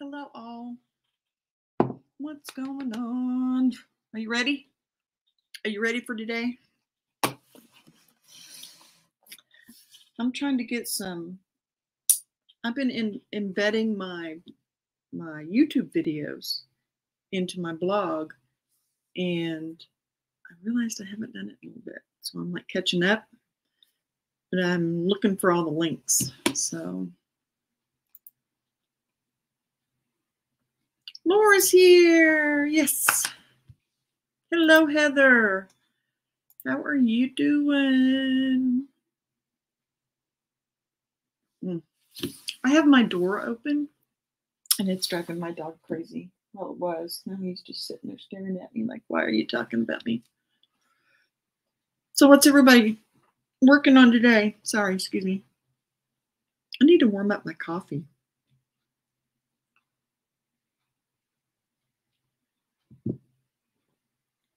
Hello, all. What's going on? Are you ready? Are you ready for today? I'm trying to get some. I've been in, embedding my my YouTube videos into my blog, and I realized I haven't done it in a bit. So I'm like catching up, but I'm looking for all the links. So Laura's here. Yes. Hello, Heather. How are you doing? Mm. I have my door open and it's driving my dog crazy. Well, it was. Now he's just sitting there staring at me like, why are you talking about me? So, what's everybody working on today? Sorry, excuse me. I need to warm up my coffee.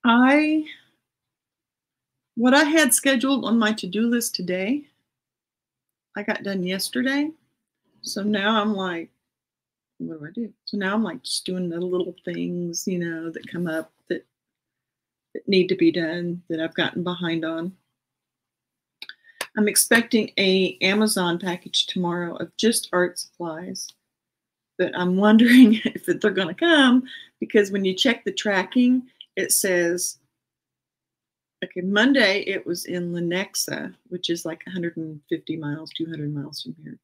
I what I had scheduled on my to-do list today, I got done yesterday. So now I'm like, what do I do? So now I'm like just doing the little things, you know, that come up that that need to be done that I've gotten behind on. I'm expecting a Amazon package tomorrow of just art supplies. But I'm wondering if they're going to come because when you check the tracking, it says, okay, Monday it was in Lenexa, which is like 150 miles, 200 miles from here.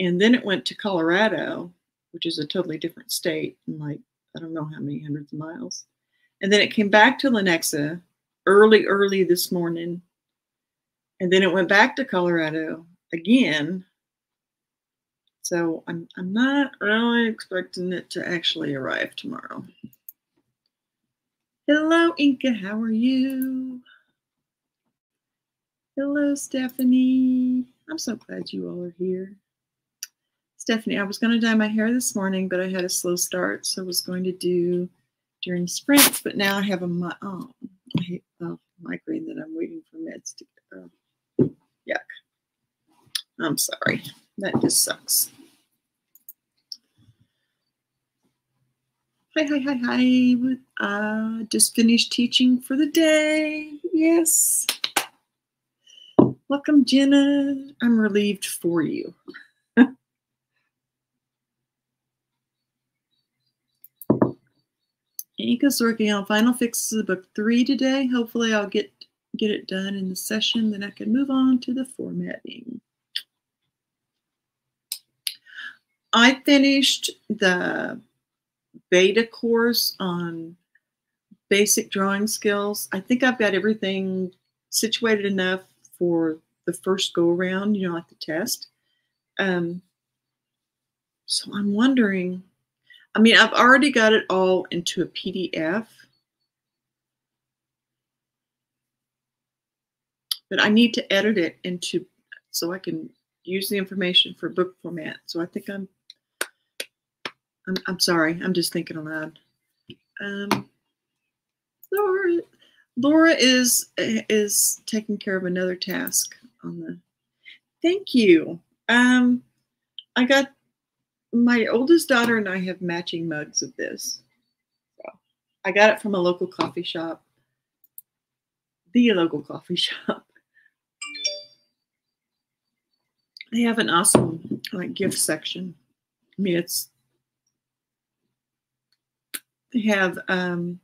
And then it went to Colorado, which is a totally different state, and like, I don't know how many hundreds of miles. And then it came back to Lenexa early, early this morning. And then it went back to Colorado again. So I'm, I'm not really expecting it to actually arrive tomorrow. Hello, Inca. How are you? Hello, Stephanie. I'm so glad you all are here. Stephanie, I was going to dye my hair this morning, but I had a slow start, so I was going to do during sprints, but now I have a oh, oh, migraine that I'm waiting for meds to get. Oh, yuck. I'm sorry. That just sucks. Hi, hi, hi, hi. Uh, just finished teaching for the day. Yes. Welcome, Jenna. I'm relieved for you. Inca's working on final fixes of book three today. Hopefully I'll get get it done in the session, then I can move on to the formatting. I finished the beta course on basic drawing skills. I think I've got everything situated enough for the first go around, you know, like the test. Um, so I'm wondering, I mean, I've already got it all into a PDF. But I need to edit it into so I can use the information for book format. So I think I'm I'm, I'm sorry. I'm just thinking aloud. Um, Laura, Laura is is taking care of another task on the. Thank you. Um, I got my oldest daughter and I have matching mugs of this. I got it from a local coffee shop. The local coffee shop. They have an awesome like gift section. I mean, it's they have um,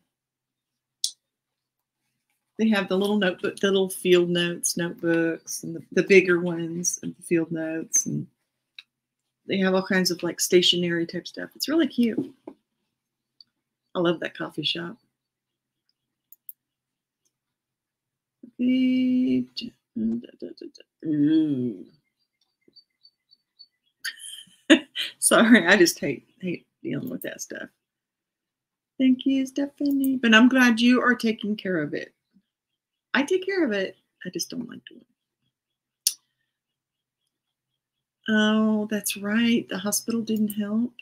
they have the little notebook, the little field notes notebooks, and the, the bigger ones of the field notes, and they have all kinds of like stationery type stuff. It's really cute. I love that coffee shop. Sorry, I just hate hate dealing with that stuff. Thank you, Stephanie. But I'm glad you are taking care of it. I take care of it. I just don't like doing it. Oh, that's right. The hospital didn't help.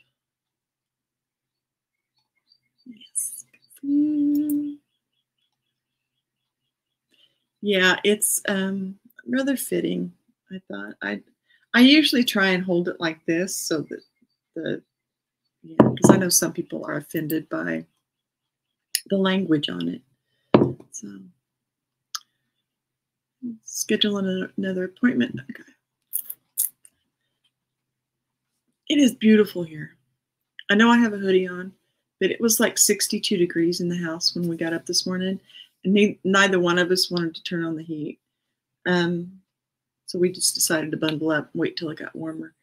Yes. Yeah, it's um, rather fitting. I thought I I usually try and hold it like this so that the yeah, because I know some people are offended by the language on it. So schedule another appointment. Okay. It is beautiful here. I know I have a hoodie on, but it was like 62 degrees in the house when we got up this morning, and neither one of us wanted to turn on the heat. Um, so we just decided to bundle up and wait till it got warmer.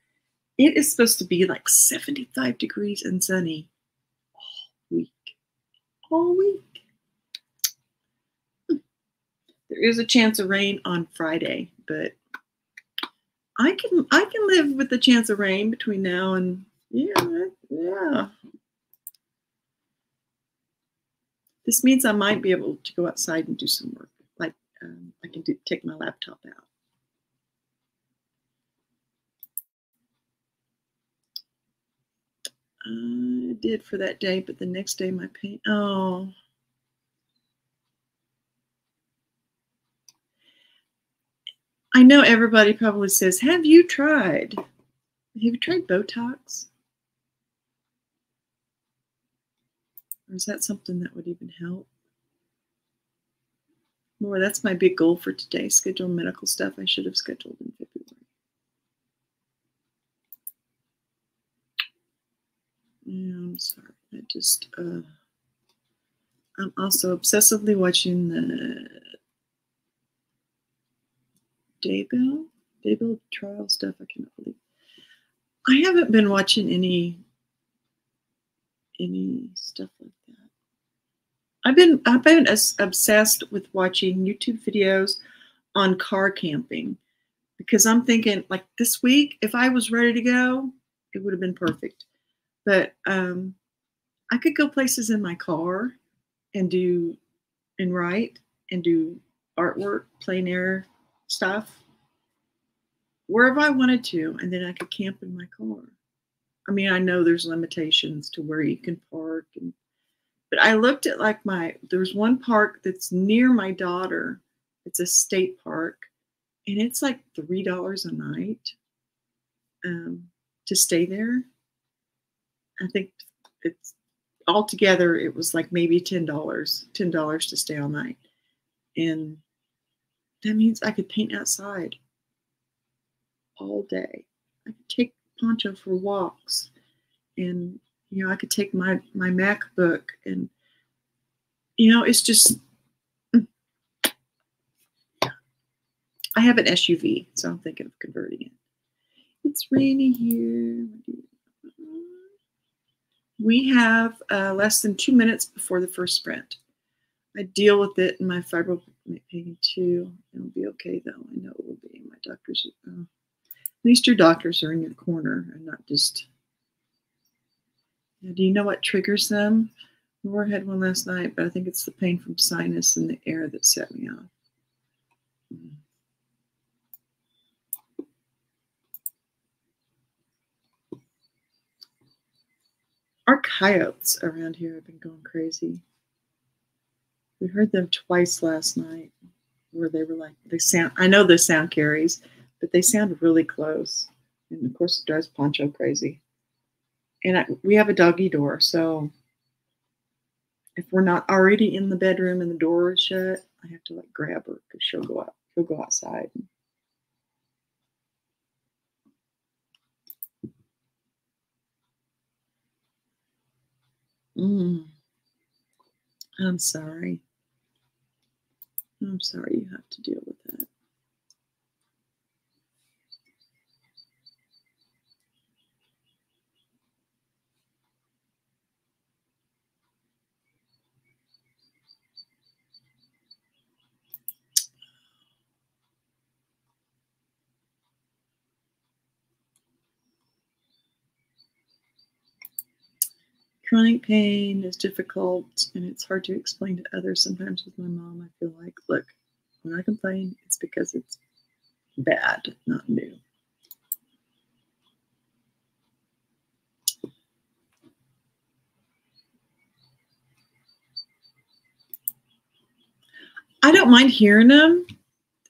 It is supposed to be like 75 degrees and sunny. All week. There is a chance of rain on Friday, but I can I can live with the chance of rain between now and yeah, yeah. This means I might be able to go outside and do some work. Like um, I can do, take my laptop out. I did for that day, but the next day my pain. Oh. I know everybody probably says, Have you tried? Have you tried Botox? Or is that something that would even help? More, that's my big goal for today schedule medical stuff I should have scheduled in 15. I'm sorry. I just, uh, I'm also obsessively watching the Daybell, Daybell trial stuff. I cannot believe. I haven't been watching any, any stuff like that. I've been, I've been obsessed with watching YouTube videos on car camping because I'm thinking like this week, if I was ready to go, it would have been perfect. But um, I could go places in my car and do and write and do artwork, plein air stuff wherever I wanted to, and then I could camp in my car. I mean, I know there's limitations to where you can park, and but I looked at like my there's one park that's near my daughter. It's a state park, and it's like three dollars a night um, to stay there. I think it's altogether it was like maybe ten dollars, ten dollars to stay all night, and that means I could paint outside all day. I could take Poncho for walks, and you know I could take my my MacBook, and you know it's just. Mm. I have an SUV, so I'm thinking of converting it. It's rainy here. We have uh, less than two minutes before the first sprint. I deal with it in my fibro painting too. It'll be okay though. I know it will be. My doctors, uh, at least your doctors are in your corner and not just. do you know what triggers them? Laura had one last night, but I think it's the pain from sinus and the air that set me off. Our coyotes around here have been going crazy. We heard them twice last night where they were like, they sound, I know the sound carries, but they sound really close. And of course, it drives Poncho crazy. And I, we have a doggy door. So if we're not already in the bedroom and the door is shut, I have to like grab her because she'll go out, she'll go outside. Mm. I'm sorry. I'm sorry you have to deal with that. Chronic pain is difficult and it's hard to explain to others. Sometimes with my mom, I feel like, look, when I complain, it's because it's bad, not new. I don't mind hearing them.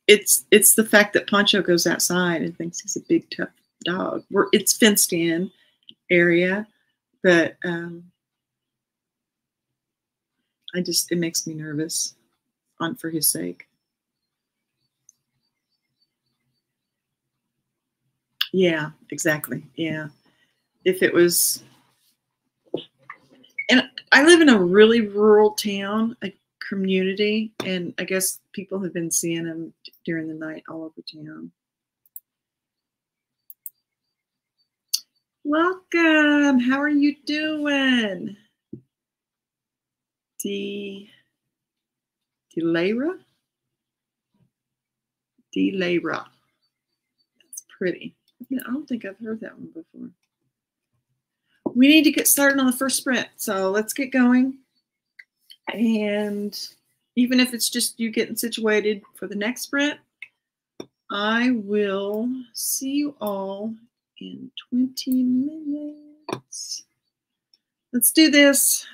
It's it's the fact that Poncho goes outside and thinks he's a big tough dog. We're it's fenced in area but um, I just it makes me nervous on for his sake. Yeah, exactly. Yeah. If it was and I live in a really rural town, a community, and I guess people have been seeing him during the night all over town. Welcome. How are you doing? D. Delayra? Delayra. That's pretty. I don't think I've heard that one before. We need to get started on the first sprint. So let's get going. And even if it's just you getting situated for the next sprint, I will see you all in 20 minutes. Let's do this.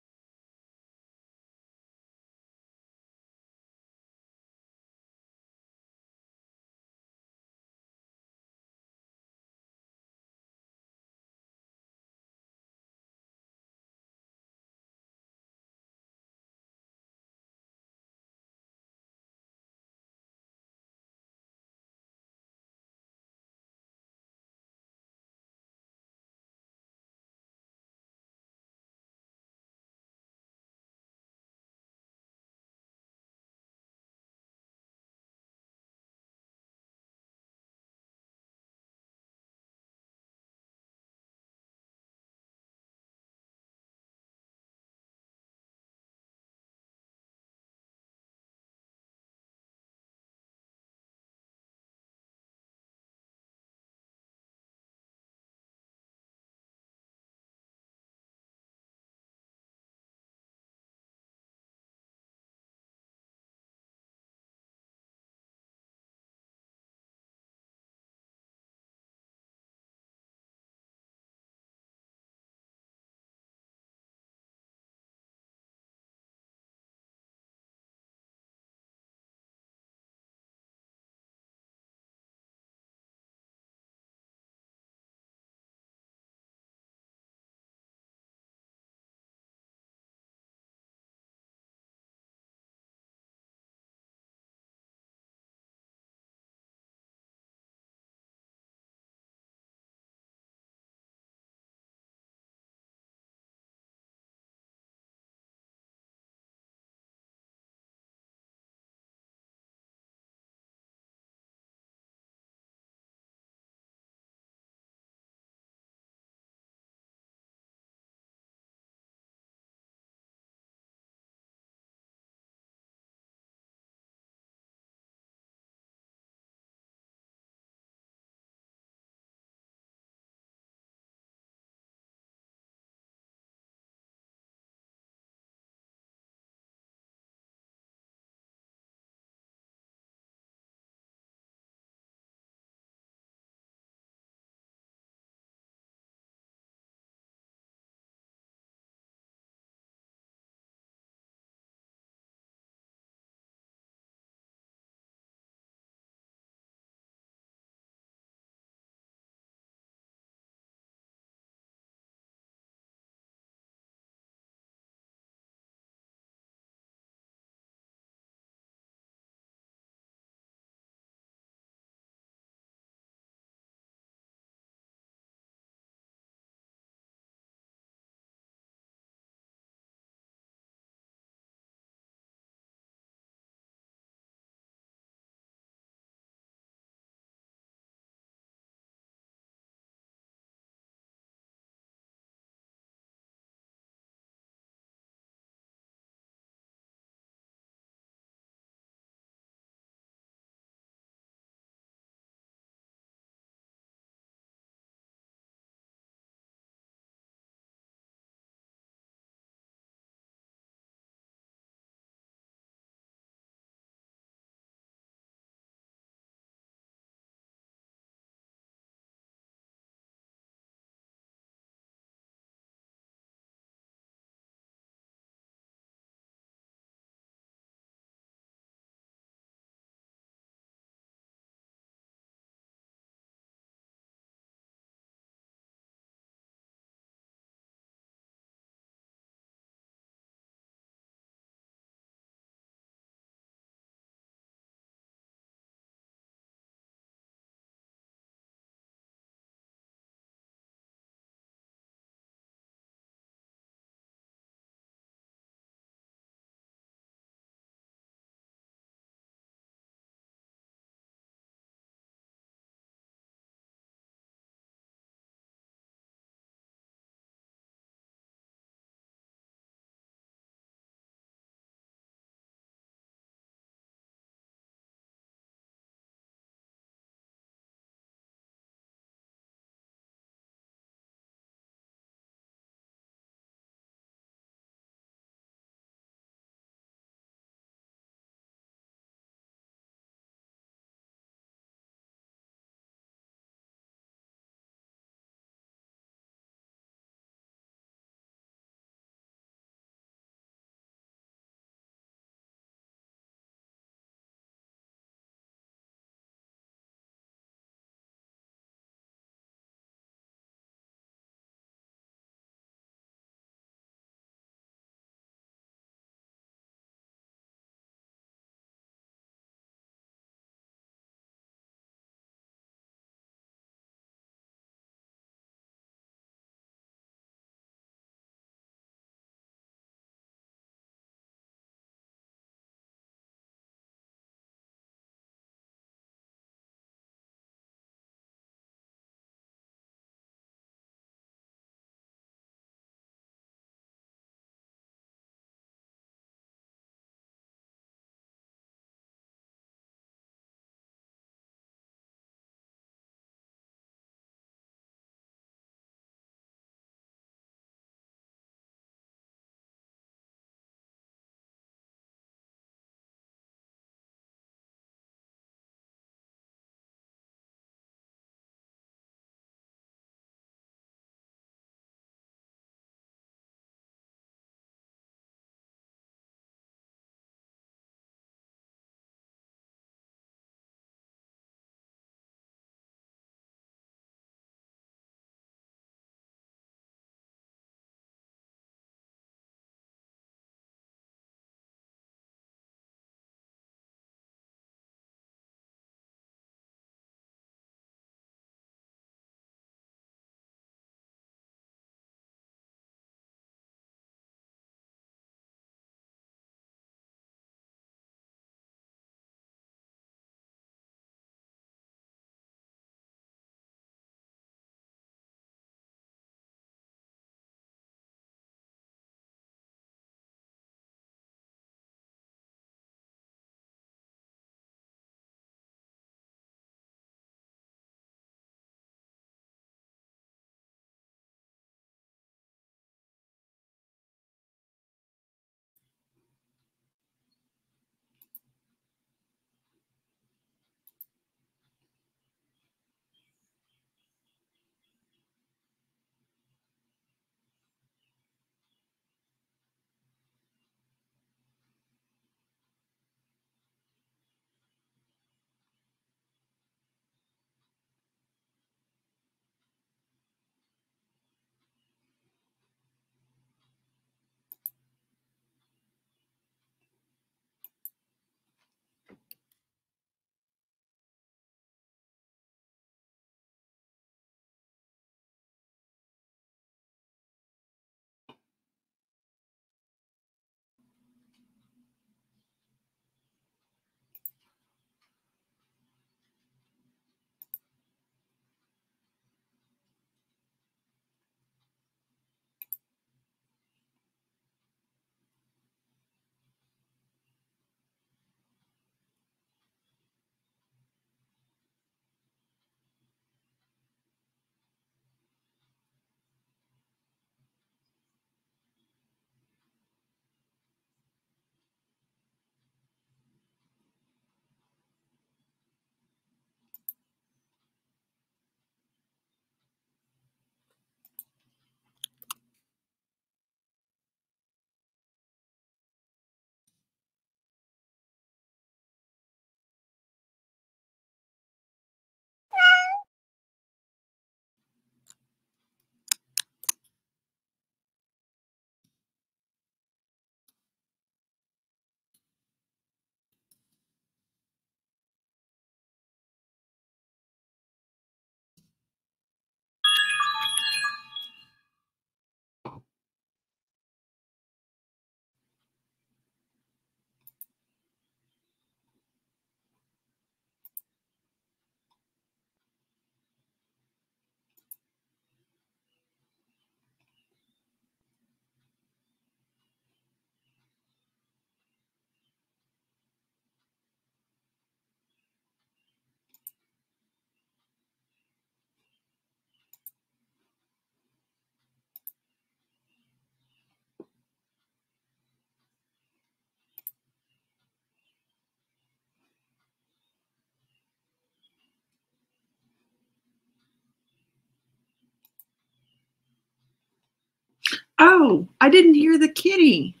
Oh, I didn't hear the kitty.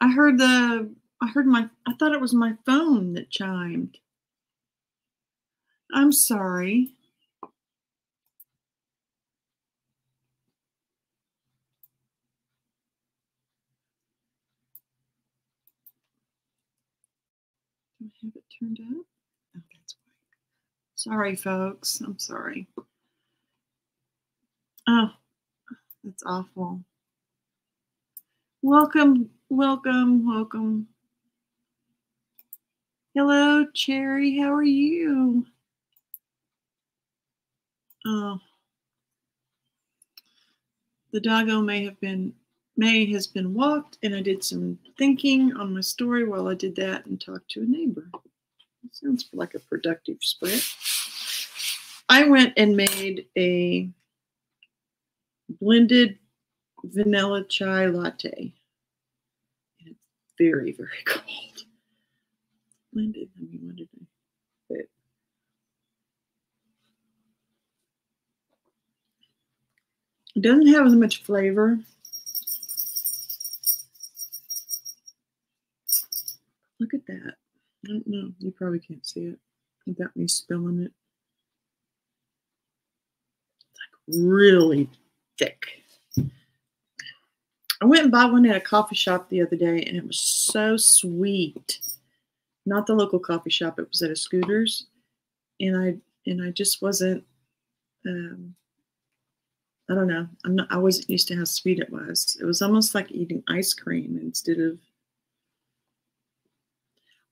I heard the, I heard my, I thought it was my phone that chimed. I'm sorry. Do I have it turned up? Oh, that's why. Sorry, folks. I'm sorry. Oh, that's awful. Welcome, welcome, welcome. Hello, Cherry. How are you? Oh, the doggo may have been May has been walked, and I did some thinking on my story while I did that and talked to a neighbor. It sounds like a productive sprint. I went and made a blended vanilla chai latte. It's very, very cold. Blended, I mean, what did I? It doesn't have as much flavor. Look at that. I don't know. You probably can't see it without me spilling it. It's like really thick. I went and bought one at a coffee shop the other day and it was so sweet. Not the local coffee shop, it was at a Scooter's. And I and I just wasn't um I don't know. I'm not I wasn't used to how sweet it was. It was almost like eating ice cream instead of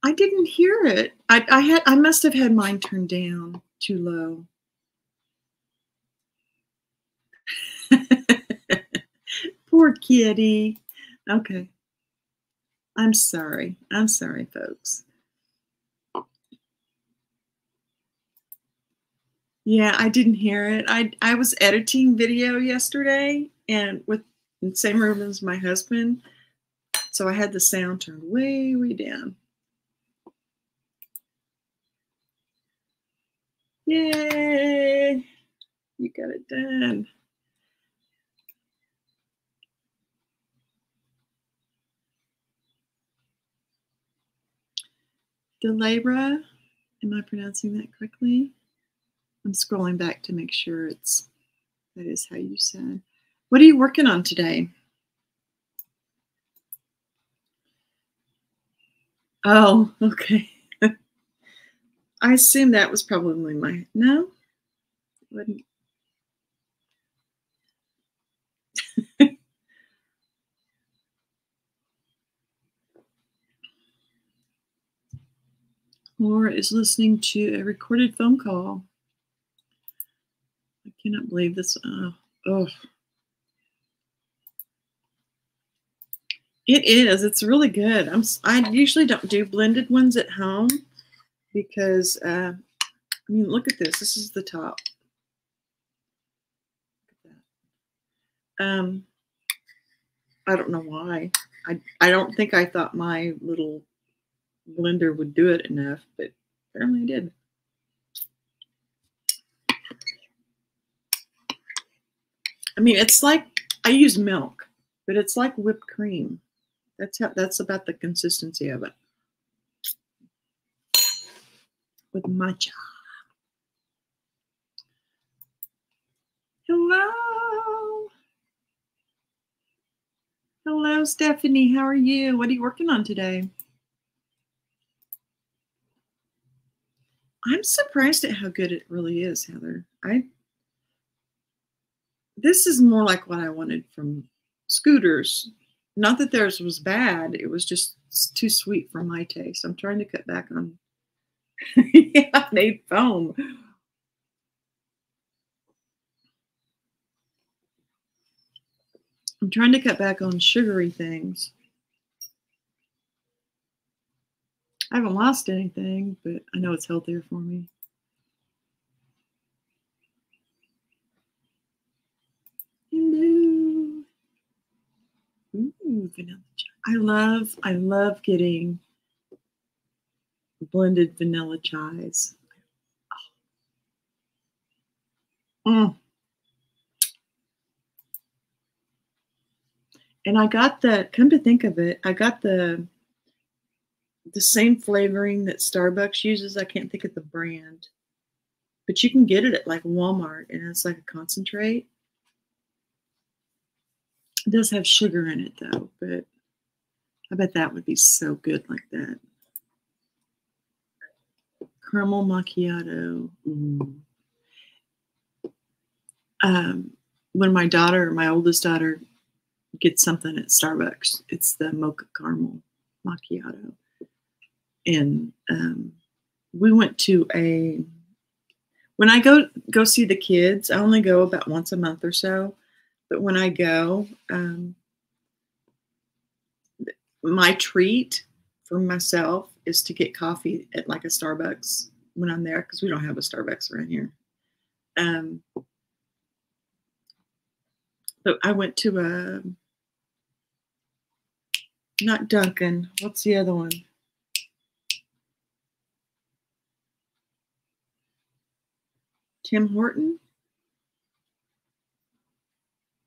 I didn't hear it. I, I had I must have had mine turned down too low. Poor kitty. Okay. I'm sorry. I'm sorry, folks. Yeah, I didn't hear it. I I was editing video yesterday and with in the same room as my husband. So I had the sound turned way, way down. Yay! You got it done. Delabra, am I pronouncing that correctly? I'm scrolling back to make sure it's that is how you said. What are you working on today? Oh, okay. I assume that was probably my no. Laura is listening to a recorded phone call. I cannot believe this. Uh, oh. It is. It's really good. I'm. I usually don't do blended ones at home because uh, I mean, look at this. This is the top. Um, I don't know why. I I don't think I thought my little blender would do it enough, but apparently it did. I mean, it's like I use milk, but it's like whipped cream. That's how that's about the consistency of it. With matcha. Hello. Hello, Stephanie. How are you? What are you working on today? I'm surprised at how good it really is, Heather. I this is more like what I wanted from Scooter's. Not that theirs was bad, it was just too sweet for my taste. I'm trying to cut back on yeah, made foam. I'm trying to cut back on sugary things. I haven't lost anything, but I know it's healthier for me. Hello. Ooh, vanilla. I love, I love getting blended vanilla chais. Mm. And I got the come to think of it, I got the the same flavoring that Starbucks uses. I can't think of the brand. But you can get it at like Walmart and it's like a concentrate. It does have sugar in it though, but I bet that would be so good like that. Caramel macchiato. Ooh. Um, when my daughter, my oldest daughter, gets something at Starbucks, it's the mocha caramel macchiato. And um, we went to a when I go go see the kids, I only go about once a month or so. But when I go, um, my treat for myself is to get coffee at like a Starbucks when I'm there because we don't have a Starbucks around here. Um, but I went to a not Dunkin'. What's the other one? Tim Horton?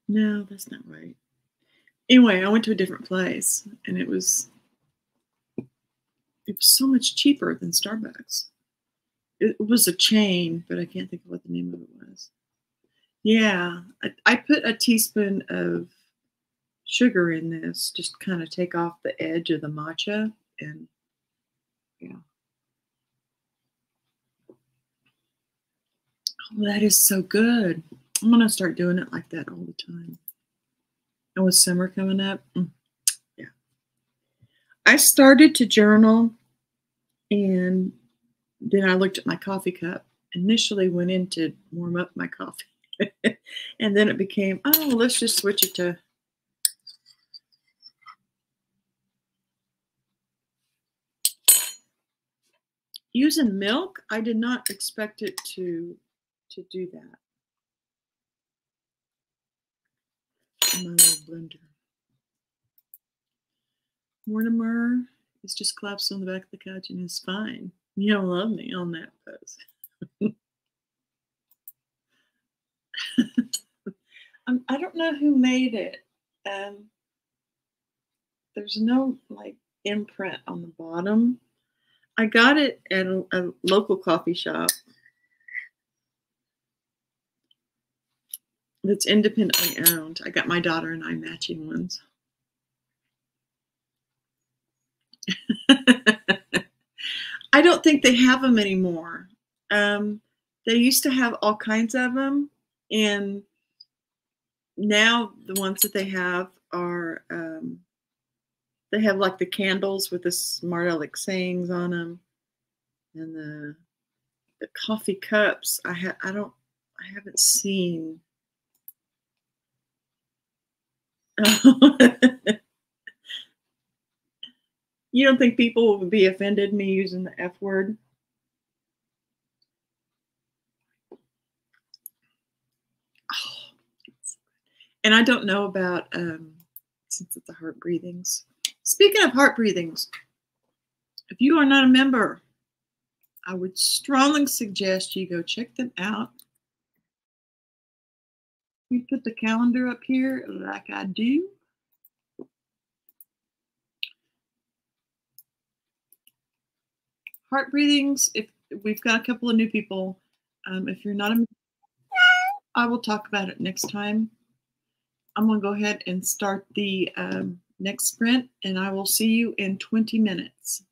No, that's not right. Anyway, I went to a different place and it was it was so much cheaper than Starbucks. It was a chain, but I can't think of what the name of it was. Yeah, I, I put a teaspoon of sugar in this, just kind of take off the edge of the matcha and yeah. Oh, that is so good. I'm going to start doing it like that all the time. And with summer coming up, mm, yeah. I started to journal and then I looked at my coffee cup. Initially went in to warm up my coffee. and then it became, oh, let's just switch it to using milk. I did not expect it to to do that. My little blender. Mortimer is just collapsed on the back of the couch and is fine. You don't love me on that pose. um, I don't know who made it. Um, there's no like imprint on the bottom. I got it at a, a local coffee shop that's independently owned. I got my daughter and I matching ones. I don't think they have them anymore. Um, they used to have all kinds of them, and now the ones that they have are um, they have like the candles with the smart aleck sayings on them, and the the coffee cups. I have I don't I haven't seen you don't think people would be offended me using the F word? And I don't know about um, since it's the heart breathings. Speaking of heart breathings, if you are not a member, I would strongly suggest you go check them out we put the calendar up here like I do. Heart breathings, if we've got a couple of new people, um, if you're not a I will talk about it next time. I'm going to go ahead and start the um, next sprint, and I will see you in 20 minutes.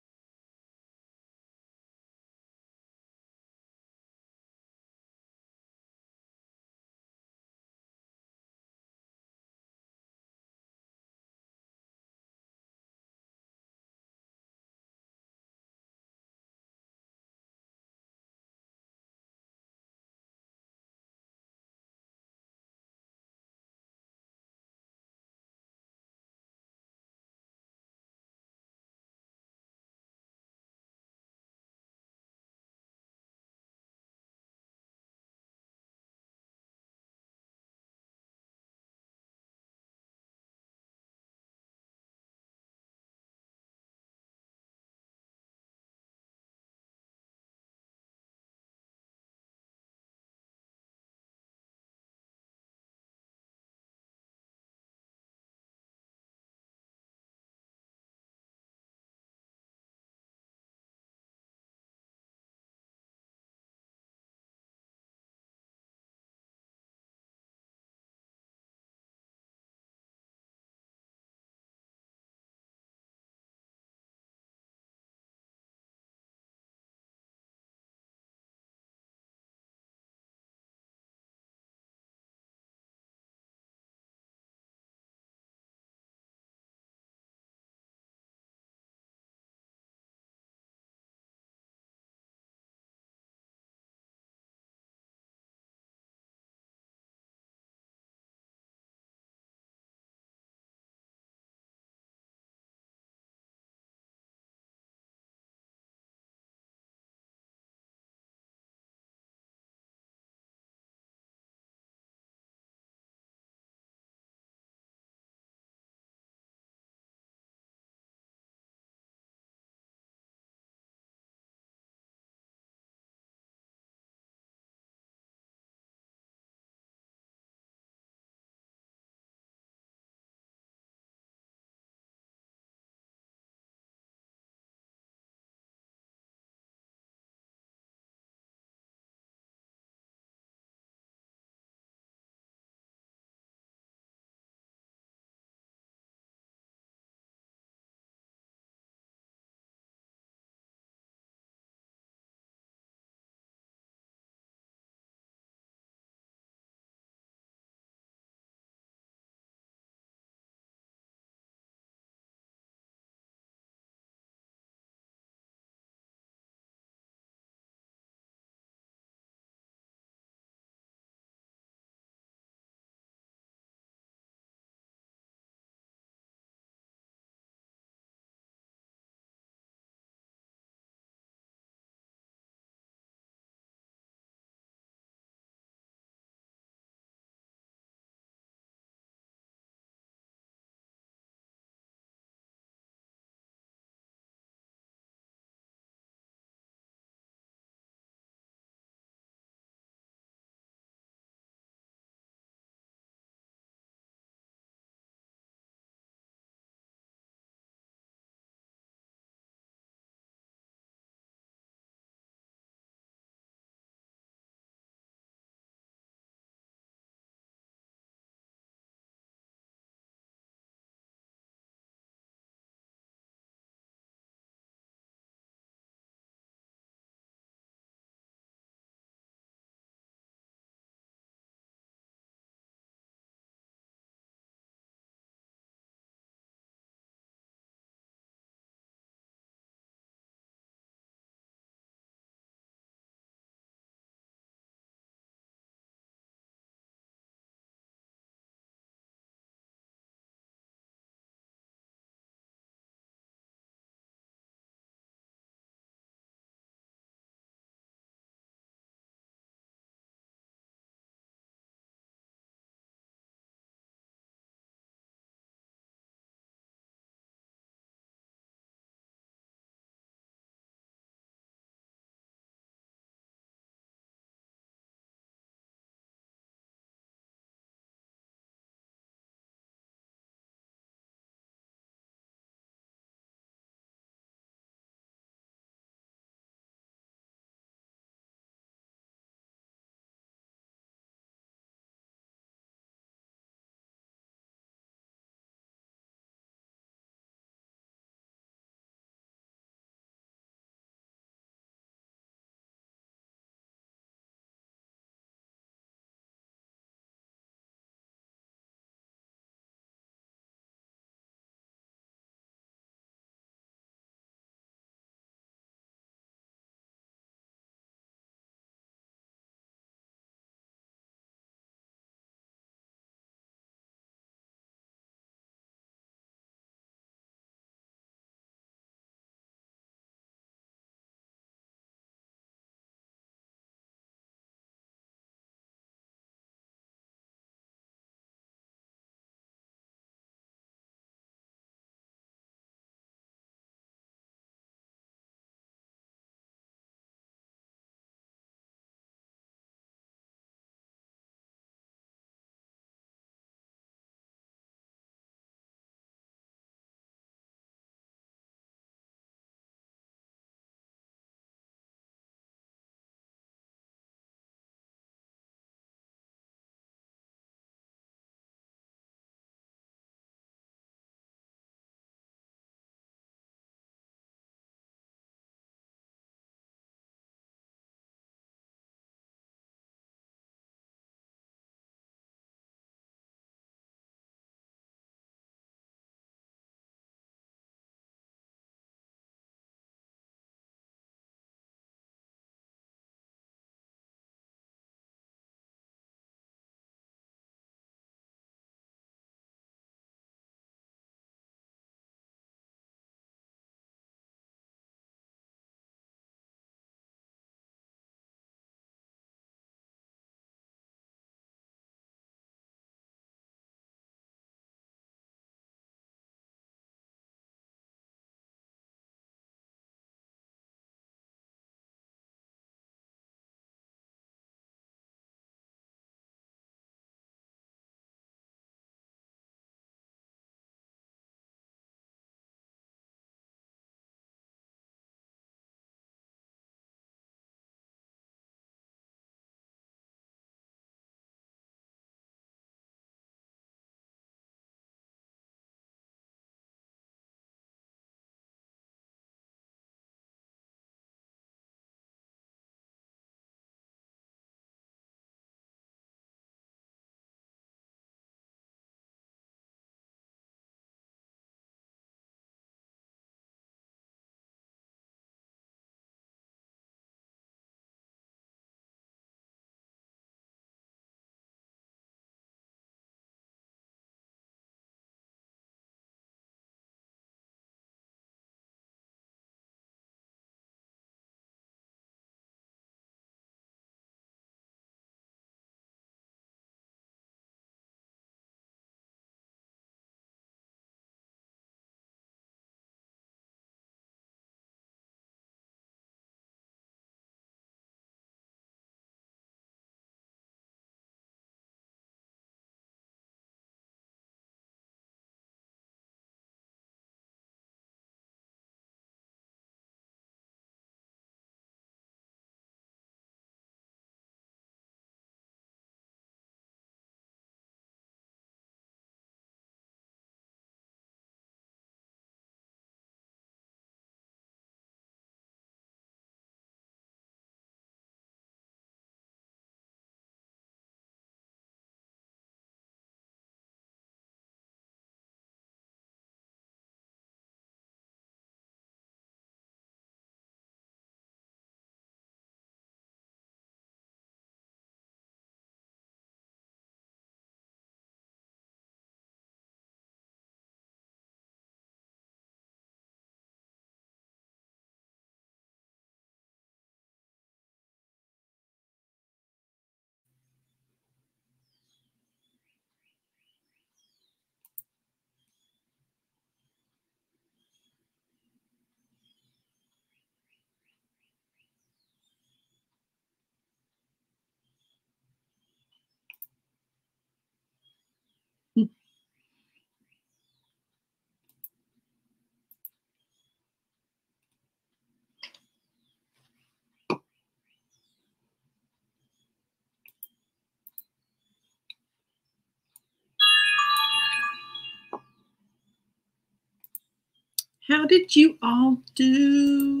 How did you all do?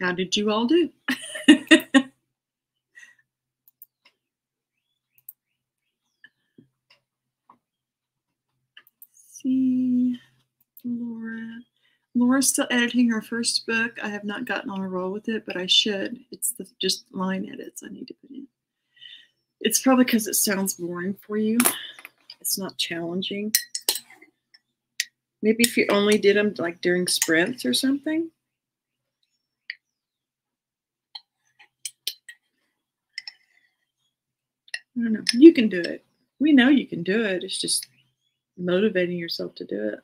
How did you all do? see, Laura. Laura's still editing her first book. I have not gotten on a roll with it, but I should. It's the just line edits I need to put in. It's probably because it sounds boring for you. It's not challenging. Maybe if you only did them like during sprints or something. I don't know. You can do it. We know you can do it. It's just motivating yourself to do it.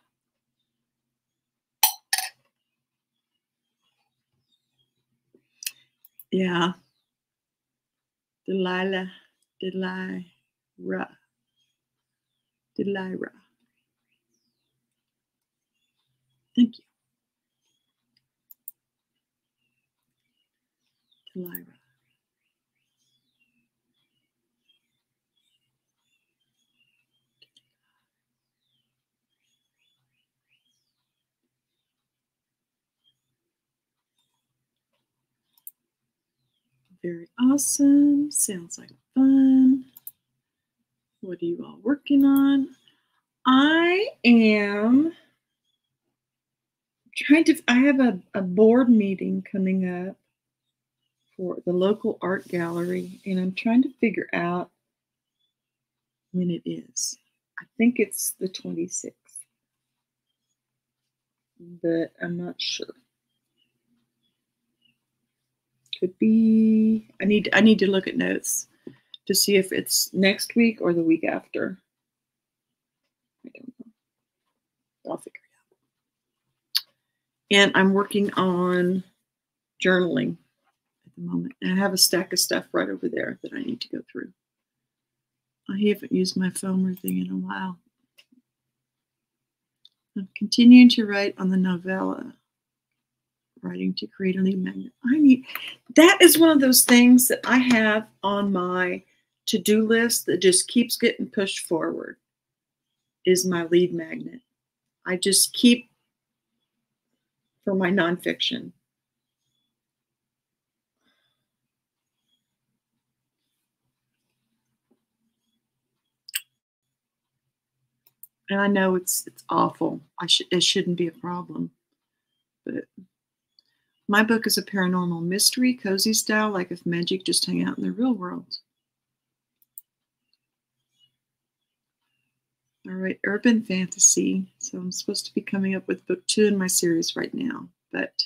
Yeah. Delilah, Delilah, Delilah. Thank you. Delilah. Very awesome. Sounds like fun. What are you all working on? I am trying to, I have a, a board meeting coming up for the local art gallery, and I'm trying to figure out when it is. I think it's the 26th, but I'm not sure could be I need I need to look at notes to see if it's next week or the week after. I don't know. I'll figure it out. And I'm working on journaling at the moment. And I have a stack of stuff right over there that I need to go through. I haven't used my or thing in a while. I'm continuing to write on the novella writing to create a lead magnet. I need that is one of those things that I have on my to-do list that just keeps getting pushed forward is my lead magnet. I just keep for my nonfiction. And I know it's it's awful. I should it shouldn't be a problem, but my book is a paranormal mystery, cozy style, like if magic just hung out in the real world. All right, urban fantasy. So I'm supposed to be coming up with book two in my series right now, but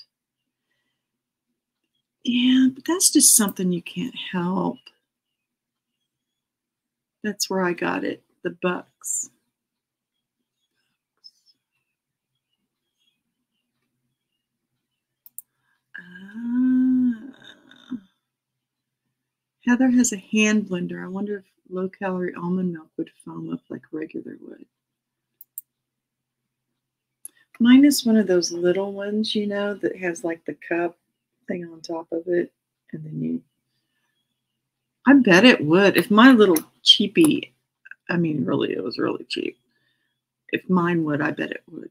yeah, but that's just something you can't help. That's where I got it, the bucks. Ah. Heather has a hand blender. I wonder if low calorie almond milk would foam up like regular would. Mine is one of those little ones, you know, that has like the cup thing on top of it. And then you, I bet it would. If my little cheapy, I mean, really, it was really cheap. If mine would, I bet it would.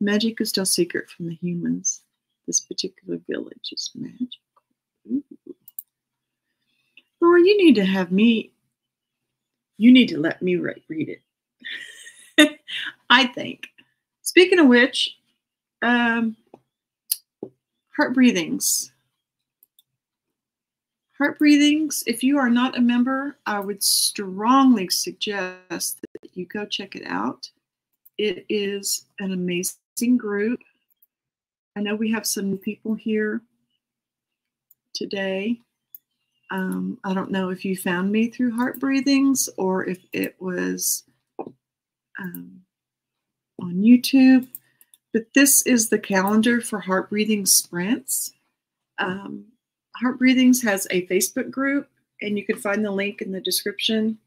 Magic is still secret from the humans. This particular village is magical. Ooh. Laura, you need to have me, you need to let me read it. I think. Speaking of which, um, heart breathings. Heart breathings, if you are not a member, I would strongly suggest that you go check it out. It is an amazing group. I know we have some people here today. Um, I don't know if you found me through Heart Breathings or if it was um, on YouTube, but this is the calendar for Heart Breathing Sprints. Um, Heart Breathings has a Facebook group, and you can find the link in the description.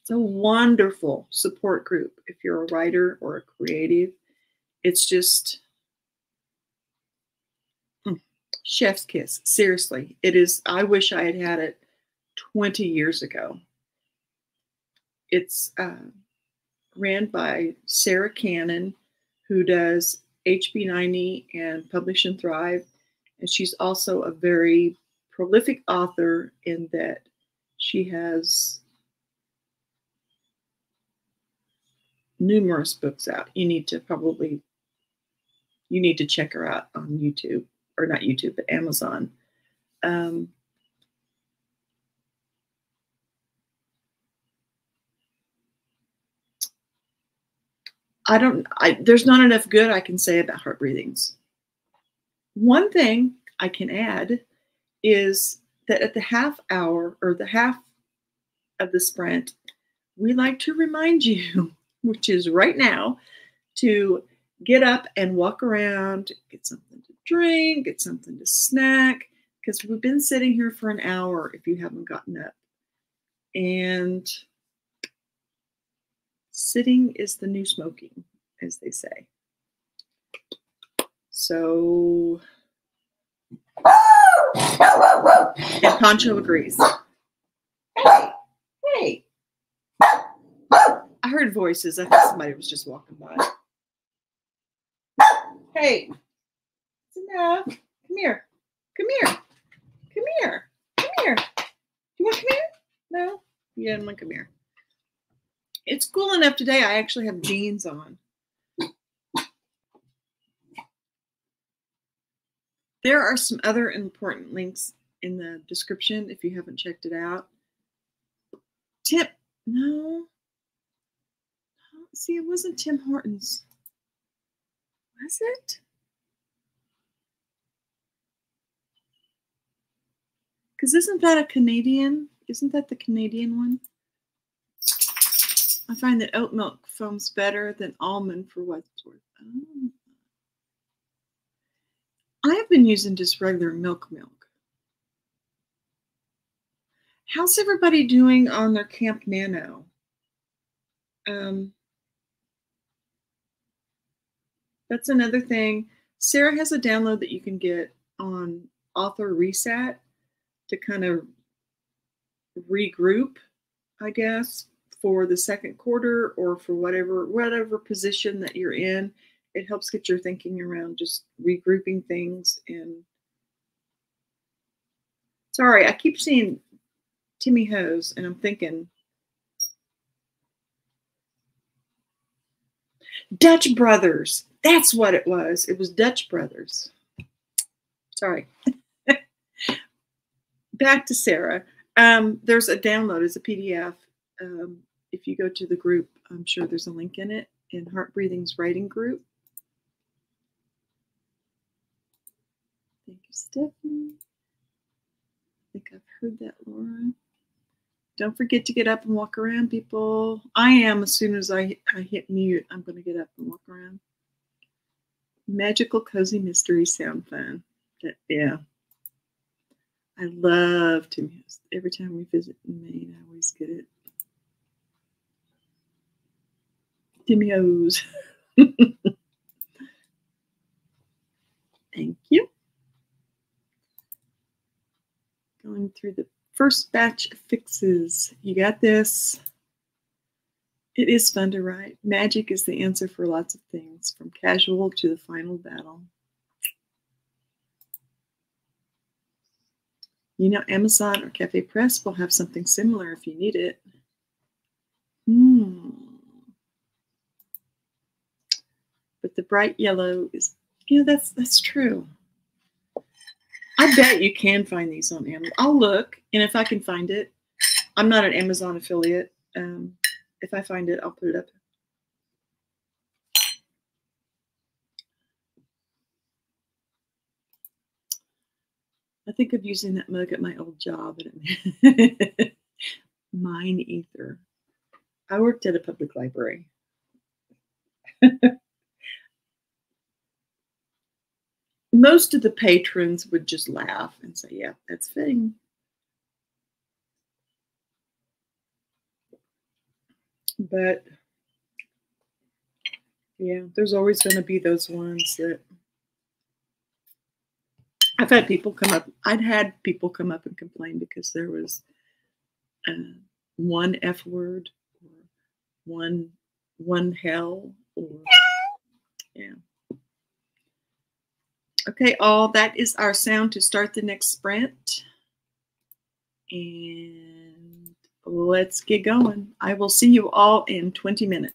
It's a wonderful support group if you're a writer or a creative. It's just chef's kiss. Seriously, it is. I wish I had had it 20 years ago. it's uh, ran by Sarah Cannon, who does HB90 and Publish and Thrive. And she's also a very prolific author in that she has numerous books out. You need to probably you need to check her out on YouTube or not YouTube, but Amazon. Um, I don't, I, there's not enough good I can say about heart breathings. One thing I can add is that at the half hour or the half of the sprint, we like to remind you, which is right now, to get up and walk around, get something to drink, get something to snack, because we've been sitting here for an hour if you haven't gotten up. And sitting is the new smoking, as they say. So, and Poncho agrees. Hey, hey. I heard voices. I thought somebody was just walking by. Hey, it's enough. Come here. Come here. Come here. Come here. You want to come here? No, you didn't want to come here. It's cool enough today. I actually have jeans on. There are some other important links in the description if you haven't checked it out. Tip, no. See, it wasn't Tim Hortons. Was it? Because isn't that a Canadian? Isn't that the Canadian one? I find that oat milk foams better than almond for what it's worth. Oh. I have been using just regular milk milk. How's everybody doing on their Camp NaNo? Um, that's another thing. Sarah has a download that you can get on Author Reset to kind of regroup, I guess, for the second quarter or for whatever whatever position that you're in. It helps get your thinking around just regrouping things and sorry, I keep seeing Timmy Hose and I'm thinking Dutch Brothers. That's what it was. It was Dutch Brothers. Sorry. Back to Sarah. Um, there's a download as a PDF. Um, if you go to the group, I'm sure there's a link in it in Heart Breathing's writing group. Thank you, Stephanie. I think I've heard that, Laura. Don't forget to get up and walk around, people. I am as soon as I, I hit mute, I'm going to get up and walk around. Magical Cozy Mystery sound fun. That, yeah. I love to Every time we visit Maine, I always get it. Timios. Thank you. Going through the first batch of fixes. You got this. It is fun to write. Magic is the answer for lots of things, from casual to the final battle. You know, Amazon or Cafe Press will have something similar if you need it. Hmm. But the bright yellow is, you know, that's that's true. I bet you can find these on Amazon. I'll look, and if I can find it, I'm not an Amazon affiliate. Um, if I find it, I'll put it up. I think of using that mug at my old job Mine Ether. I worked at a public library. Most of the patrons would just laugh and say, Yeah, that's fitting. But yeah, there's always going to be those ones that I've had people come up. I'd had people come up and complain because there was uh, one F word or one one hell or yeah. Okay, all that is our sound to start the next sprint. And let's get going. I will see you all in 20 minutes.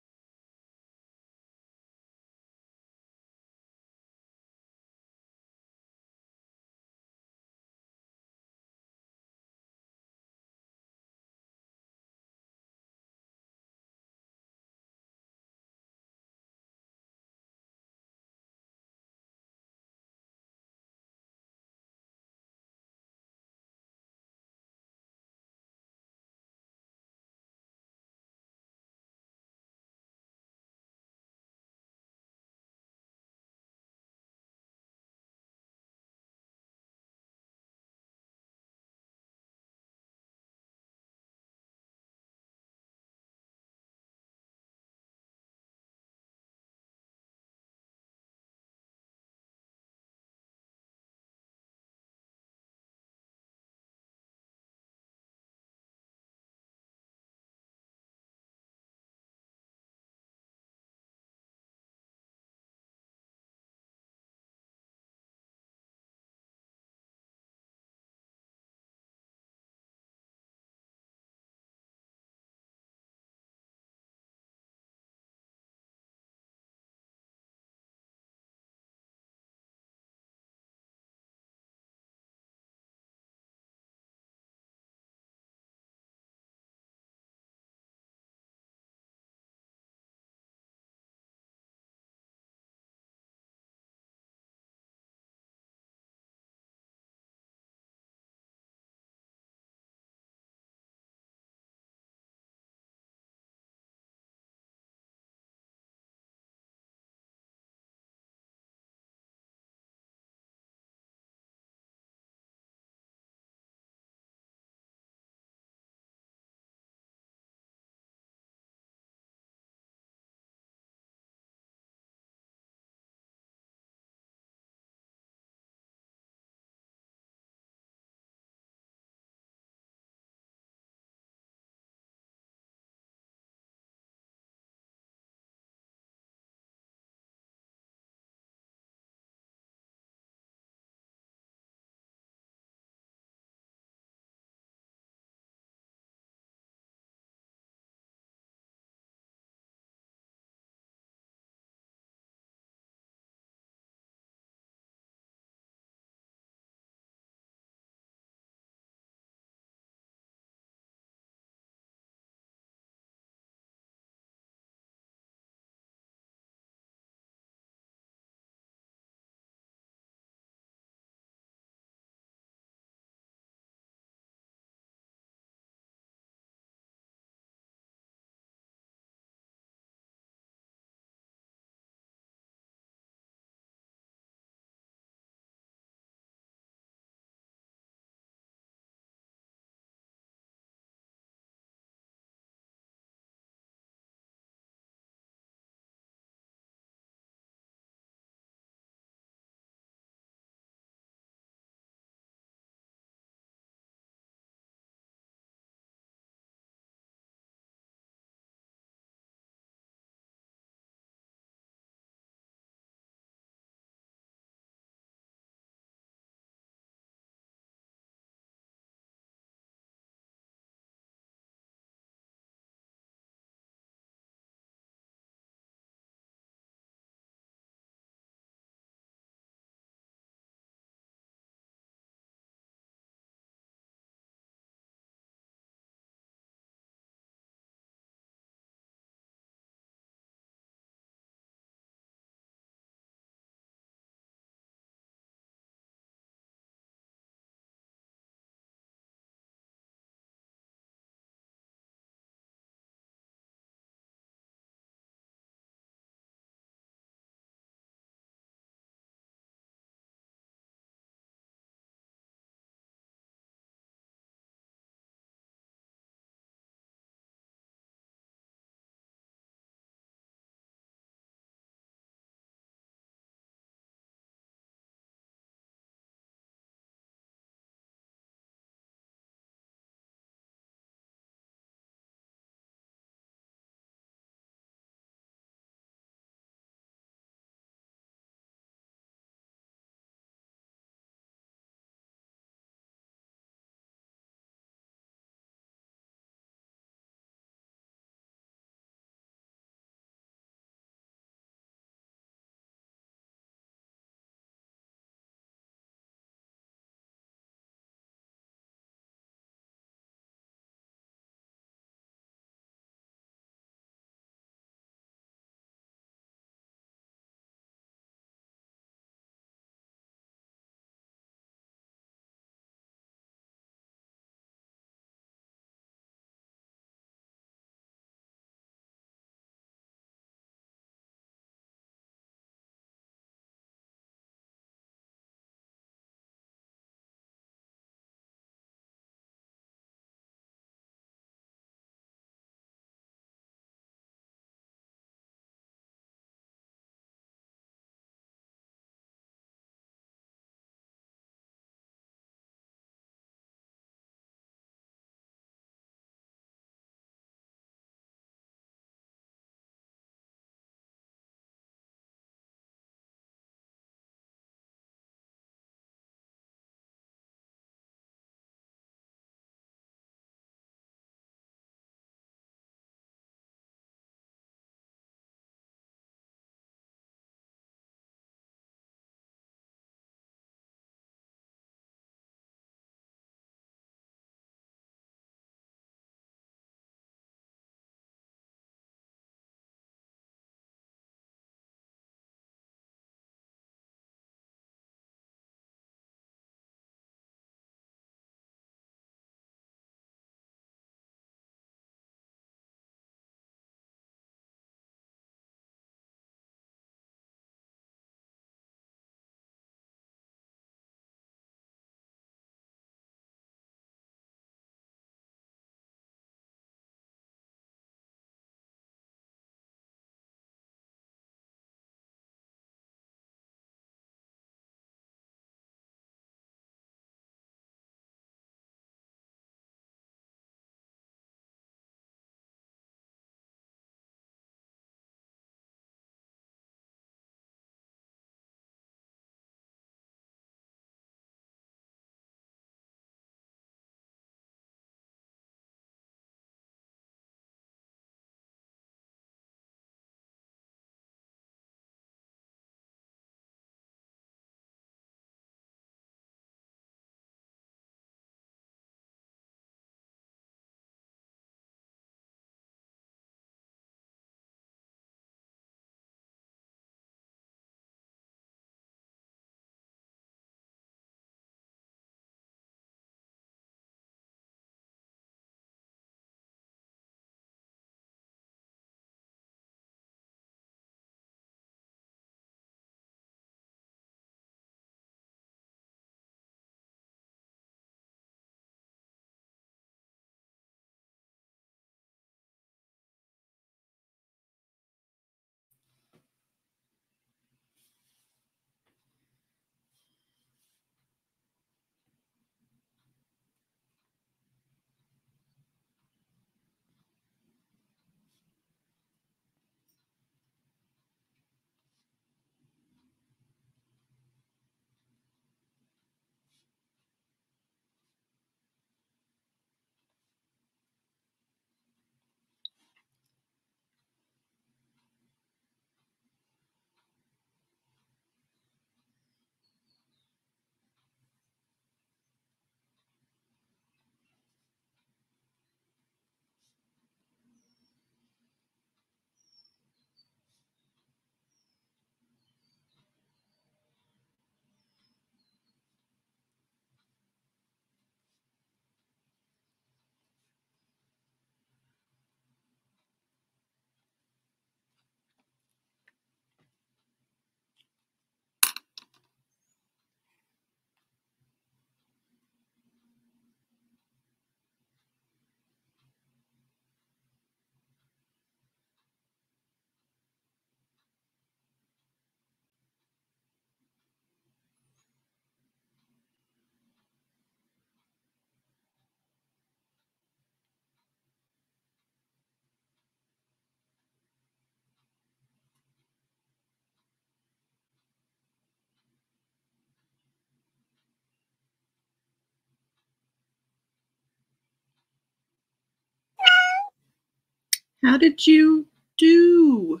How did you do?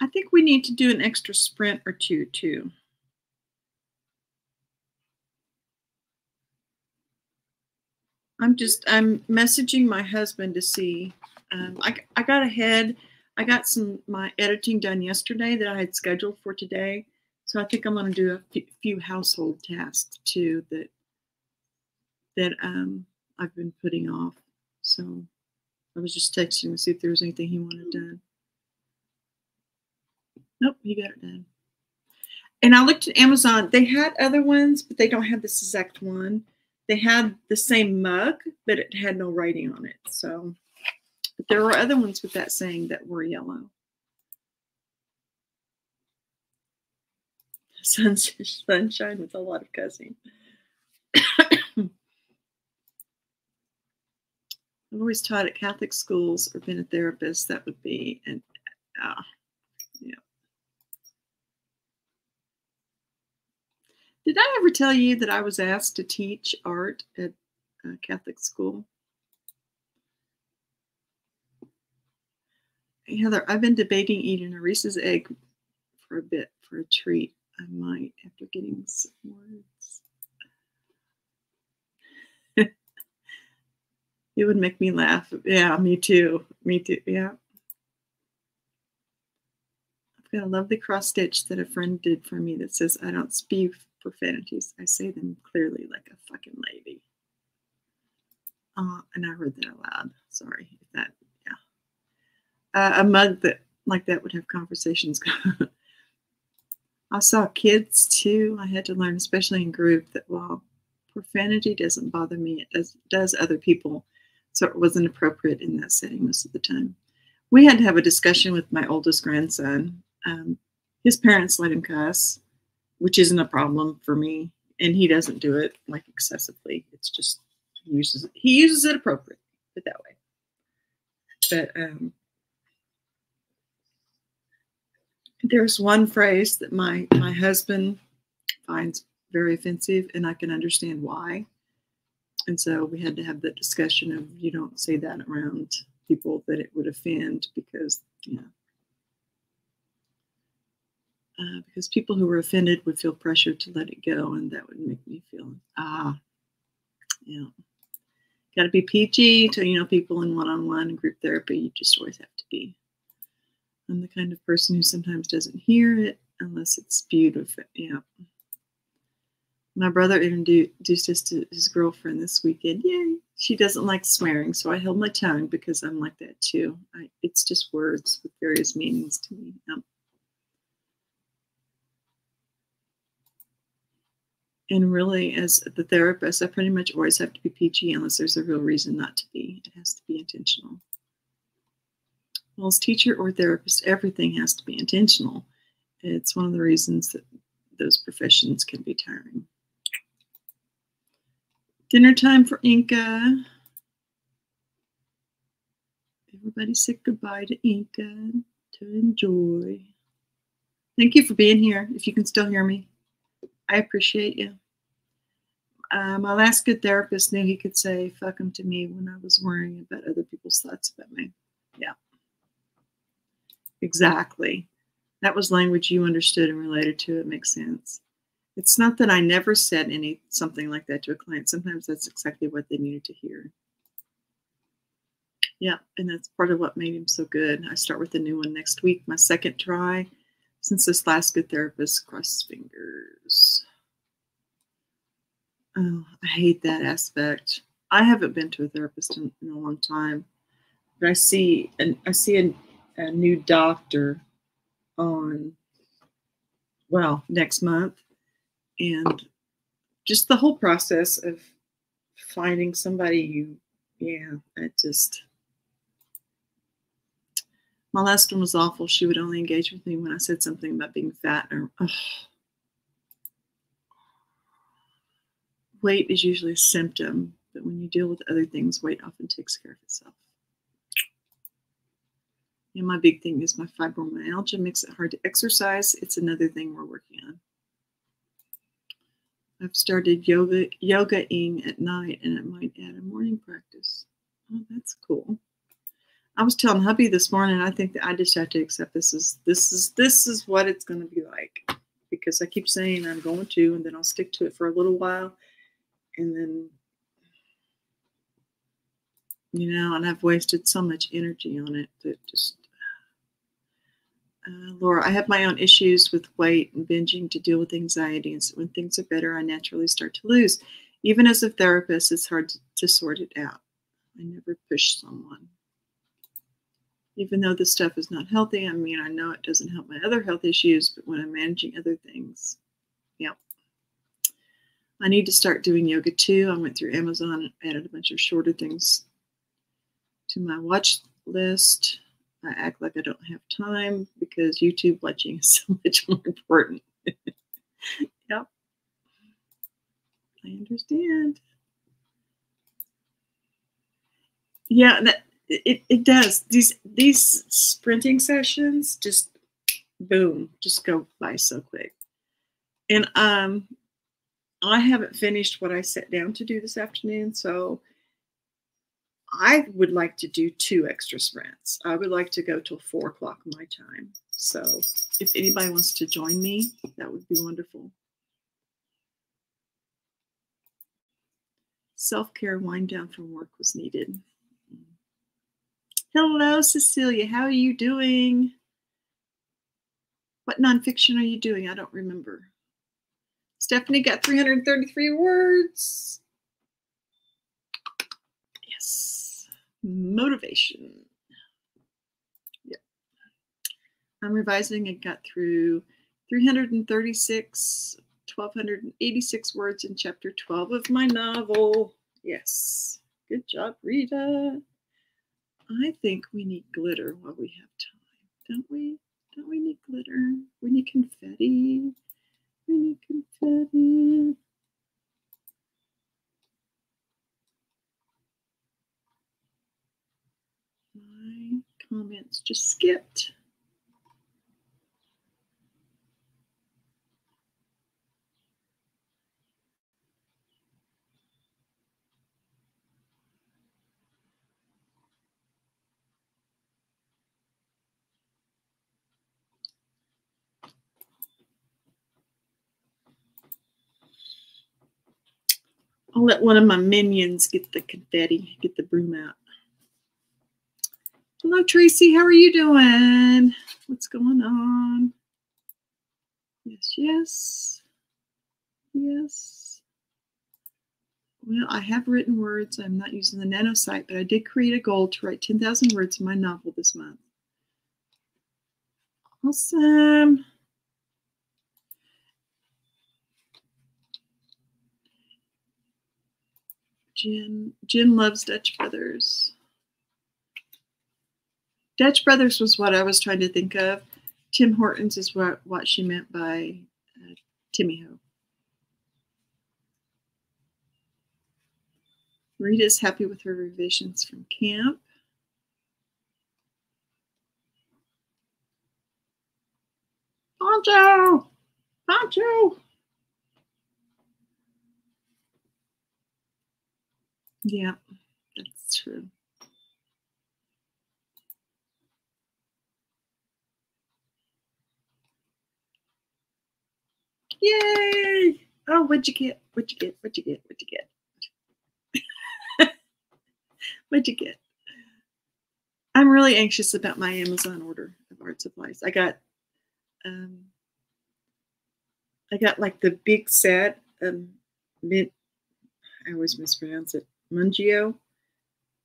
I think we need to do an extra sprint or two too. I'm just I'm messaging my husband to see. Um, I I got ahead. I got some my editing done yesterday that I had scheduled for today, so I think I'm going to do a few household tasks too that that um, I've been putting off. So I was just texting to see if there was anything he wanted done. Nope, he got it done. And I looked at Amazon. They had other ones, but they don't have this exact one. They had the same mug, but it had no writing on it. So, but there were other ones with that saying that were yellow. Sunshine with a lot of cussing. I've always taught at Catholic schools or been a therapist. That would be an uh, yeah. Did I ever tell you that I was asked to teach art at a Catholic school? Heather, I've been debating eating a Reese's egg for a bit for a treat. I might after getting some words. It would make me laugh. Yeah, me too. Me too. Yeah. I've got a the cross stitch that a friend did for me that says, I don't speak profanities. I say them clearly like a fucking lady. Uh, and I read that aloud. Sorry if that, yeah. Uh, a mug that like that would have conversations. I saw kids too. I had to learn, especially in group, that while profanity doesn't bother me, it does does other people so it wasn't appropriate in that setting most of the time. We had to have a discussion with my oldest grandson. Um, his parents let him cuss, which isn't a problem for me, and he doesn't do it like excessively. It's just he uses it, he uses it appropriately, put that way. But um, there's one phrase that my my husband finds very offensive, and I can understand why. And so we had to have that discussion of you don't say that around people that it would offend because, yeah. Uh, because people who were offended would feel pressure to let it go, and that would make me feel, ah, yeah. Got to be PG to, you know, people in one on one group therapy. You just always have to be. I'm the kind of person who sometimes doesn't hear it unless it's beautiful. Yeah. My brother introduced us to his girlfriend this weekend. Yay! She doesn't like swearing, so I held my tongue because I'm like that too. I, it's just words with various meanings to me. Um, and really, as the therapist, I pretty much always have to be PG unless there's a real reason not to be. It has to be intentional. Well, as teacher or therapist, everything has to be intentional. It's one of the reasons that those professions can be tiring. Dinner time for Inca. Everybody said goodbye to Inca to enjoy. Thank you for being here. If you can still hear me, I appreciate you. Um, My last good therapist knew he could say fuck him to me when I was worrying about other people's thoughts about me. Yeah. Exactly. That was language you understood and related to. It makes sense. It's not that I never said any something like that to a client. Sometimes that's exactly what they needed to hear. Yeah, and that's part of what made him so good. I start with a new one next week, my second try since this last good therapist. crossed fingers. Oh, I hate that aspect. I haven't been to a therapist in, in a long time, but I see and I see a, a new doctor on well next month and just the whole process of finding somebody you yeah it just my last one was awful. She would only engage with me when i said something about being fat or ugh. weight is usually a symptom but when you deal with other things weight often takes care of itself. And my big thing is my fibromyalgia makes it hard to exercise. It's another thing we're working on I've started yoga yogaing at night, and it might add a morning practice. Oh, that's cool. I was telling hubby this morning, I think that I just have to accept this is this is this is what it's gonna be like. Because I keep saying I'm going to, and then I'll stick to it for a little while, and then you know, and I've wasted so much energy on it that just uh, Laura, I have my own issues with weight and binging to deal with anxiety. And so when things are better, I naturally start to lose. Even as a therapist, it's hard to, to sort it out. I never push someone. Even though this stuff is not healthy, I mean, I know it doesn't help my other health issues, but when I'm managing other things, yep. I need to start doing yoga too. I went through Amazon and added a bunch of shorter things to my watch list. I act like I don't have time because YouTube watching is so much more important. yep. I understand. Yeah, that it, it does. These these sprinting sessions just boom, just go by so quick. And um I haven't finished what I set down to do this afternoon, so I would like to do two extra sprints. I would like to go till four o'clock my time. So if anybody wants to join me, that would be wonderful. Self-care wind down from work was needed. Hello, Cecilia. How are you doing? What nonfiction are you doing? I don't remember. Stephanie got 333 words. Motivation. Yep. I'm revising and got through 336, 1286 words in chapter 12 of my novel. Yes. Good job, Rita. I think we need glitter while we have time, don't we? Don't we need glitter? We need confetti. We need confetti. Comments just skipped. I'll let one of my minions get the confetti, get the broom out. Hello, Tracy. How are you doing? What's going on? Yes, yes. Yes. Well, I have written words. I'm not using the NaNo site, but I did create a goal to write 10,000 words in my novel this month. Awesome. Jen, Jen loves Dutch Brothers. Dutch Brothers was what I was trying to think of. Tim Hortons is what, what she meant by uh, Timmy Ho. Rita's happy with her revisions from camp. Poncho! Poncho! Yeah, that's true. Yay! Oh, what'd you get? What'd you get? What'd you get? What'd you get? what'd you get? I'm really anxious about my Amazon order of art supplies. I got um I got like the big set um mint I always mispronounce it, Mungyo.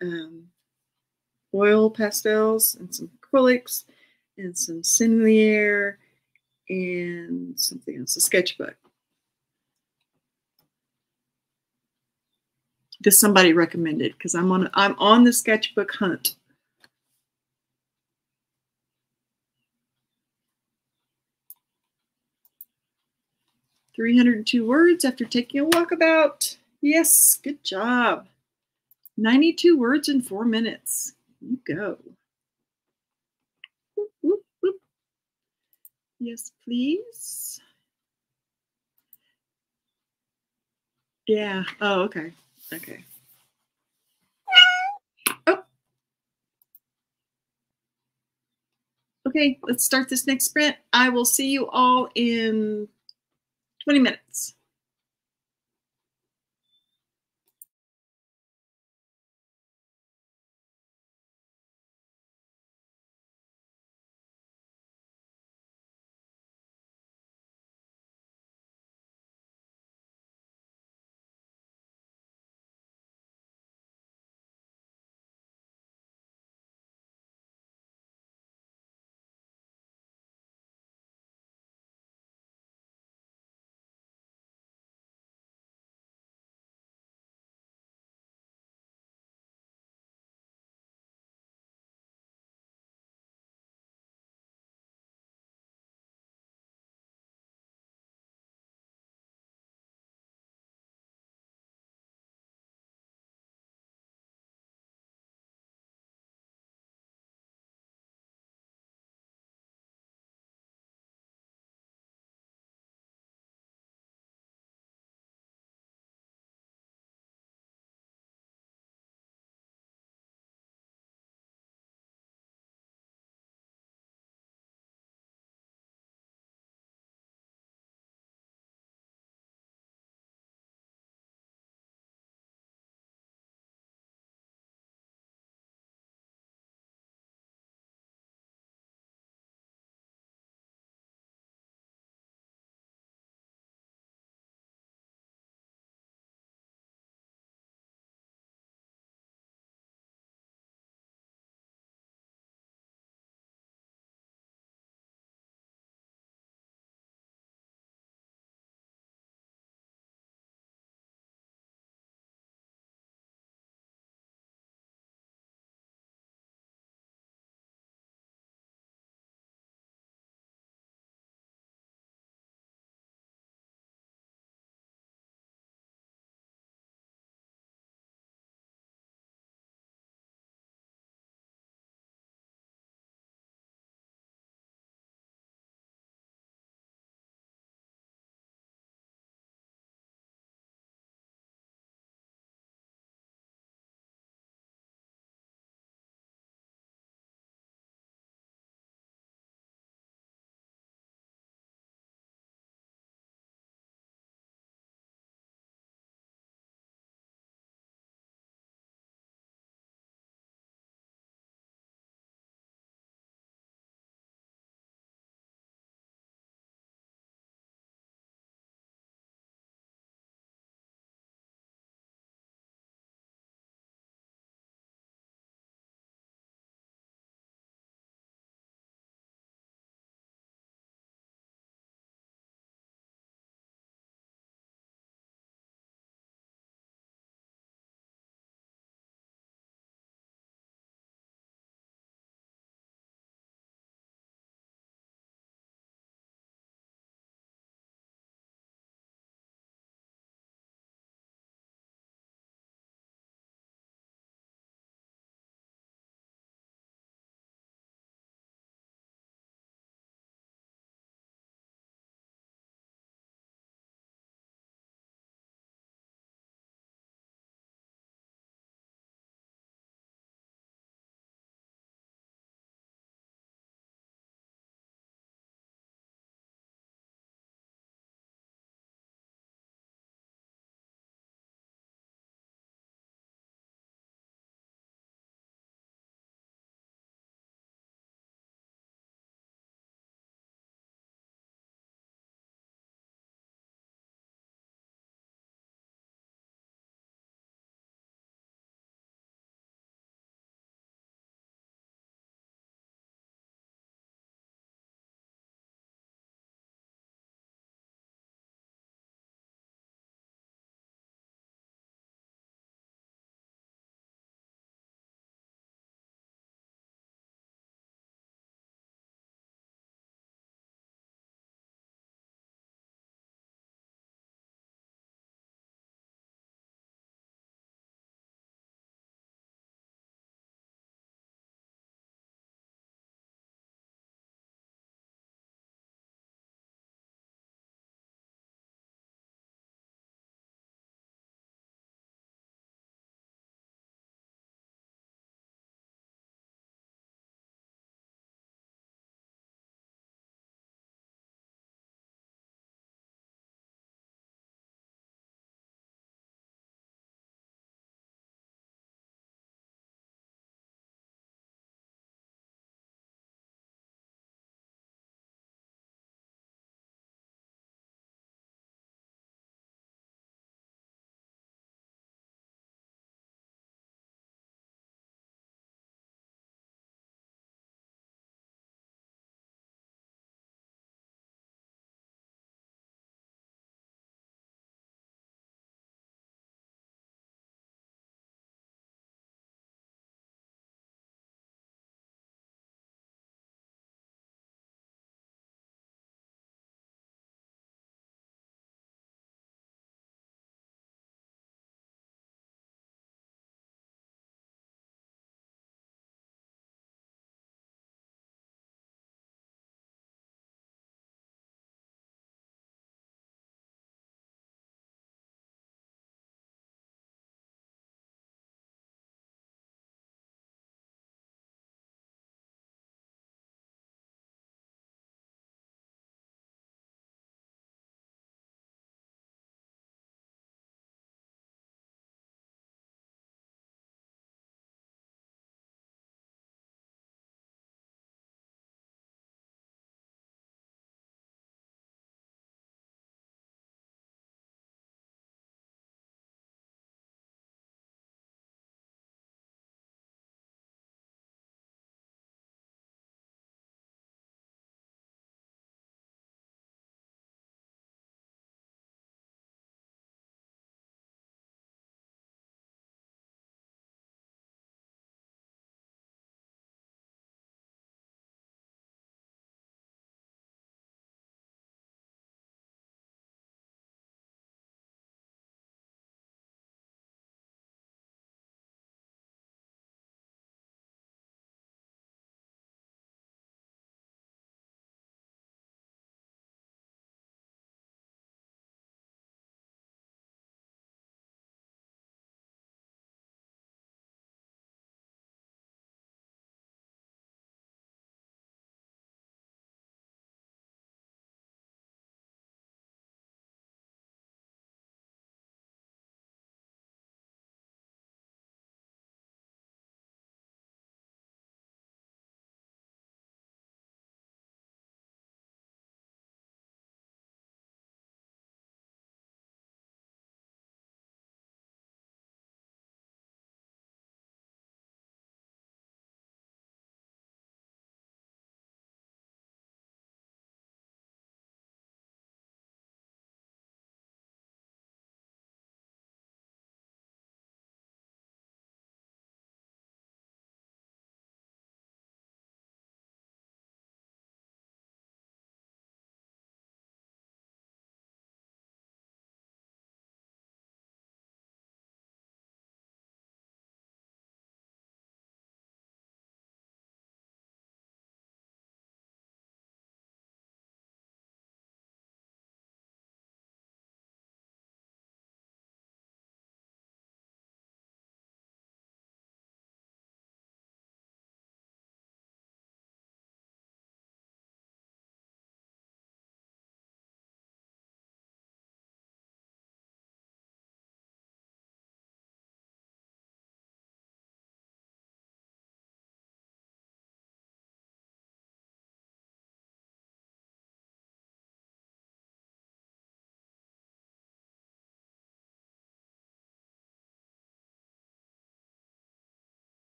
Um oil pastels and some acrylics and some Sennelier and something else, a sketchbook. Does somebody recommended because I'm on I'm on the sketchbook hunt. Three hundred and two words after taking a walkabout. Yes, good job. 92 words in four minutes. You go. Yes, please. Yeah. Oh, okay. Okay. Oh. Okay, let's start this next sprint. I will see you all in 20 minutes.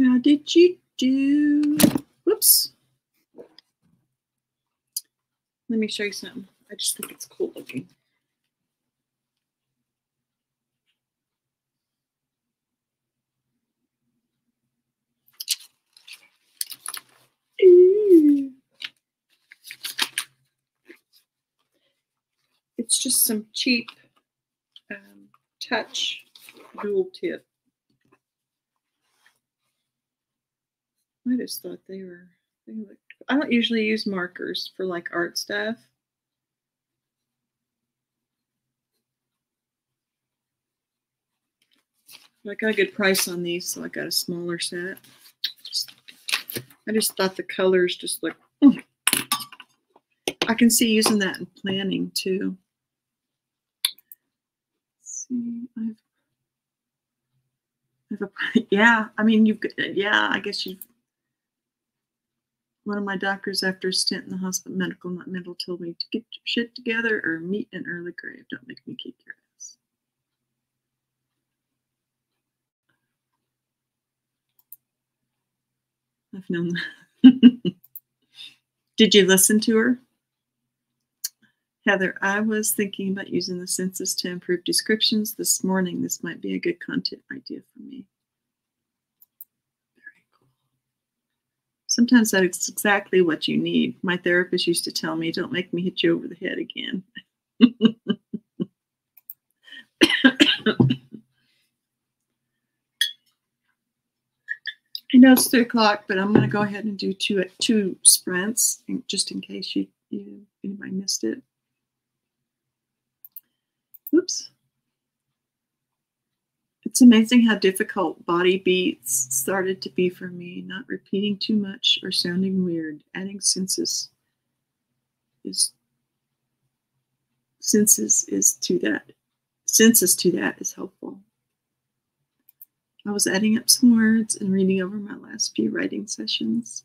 What did you do? Whoops. Let me show you something. I just think it's cool looking. It's just some cheap um, touch dual tip. I just thought they were, they looked, I don't usually use markers for like art stuff. I got a good price on these, so I got a smaller set. Just, I just thought the colors just look. I can see using that in planning too. Let's see, I've, I've a, yeah. I mean, you've got yeah. I guess you've. One of my doctors, after a stint in the hospital, medical, not mental, told me to get your shit together or meet an early grave. Don't make me kick your ass. I've known that. Did you listen to her? Heather, I was thinking about using the census to improve descriptions this morning. This might be a good content idea for me. Very cool. Sometimes that's exactly what you need. My therapist used to tell me, don't make me hit you over the head again. I know it's three o'clock, but I'm going to go ahead and do two two sprints just in case you, you anybody missed it. Oops. It's amazing how difficult body beats started to be for me, not repeating too much or sounding weird. Adding senses is senses is to that. Senses to that is helpful. I was adding up some words and reading over my last few writing sessions.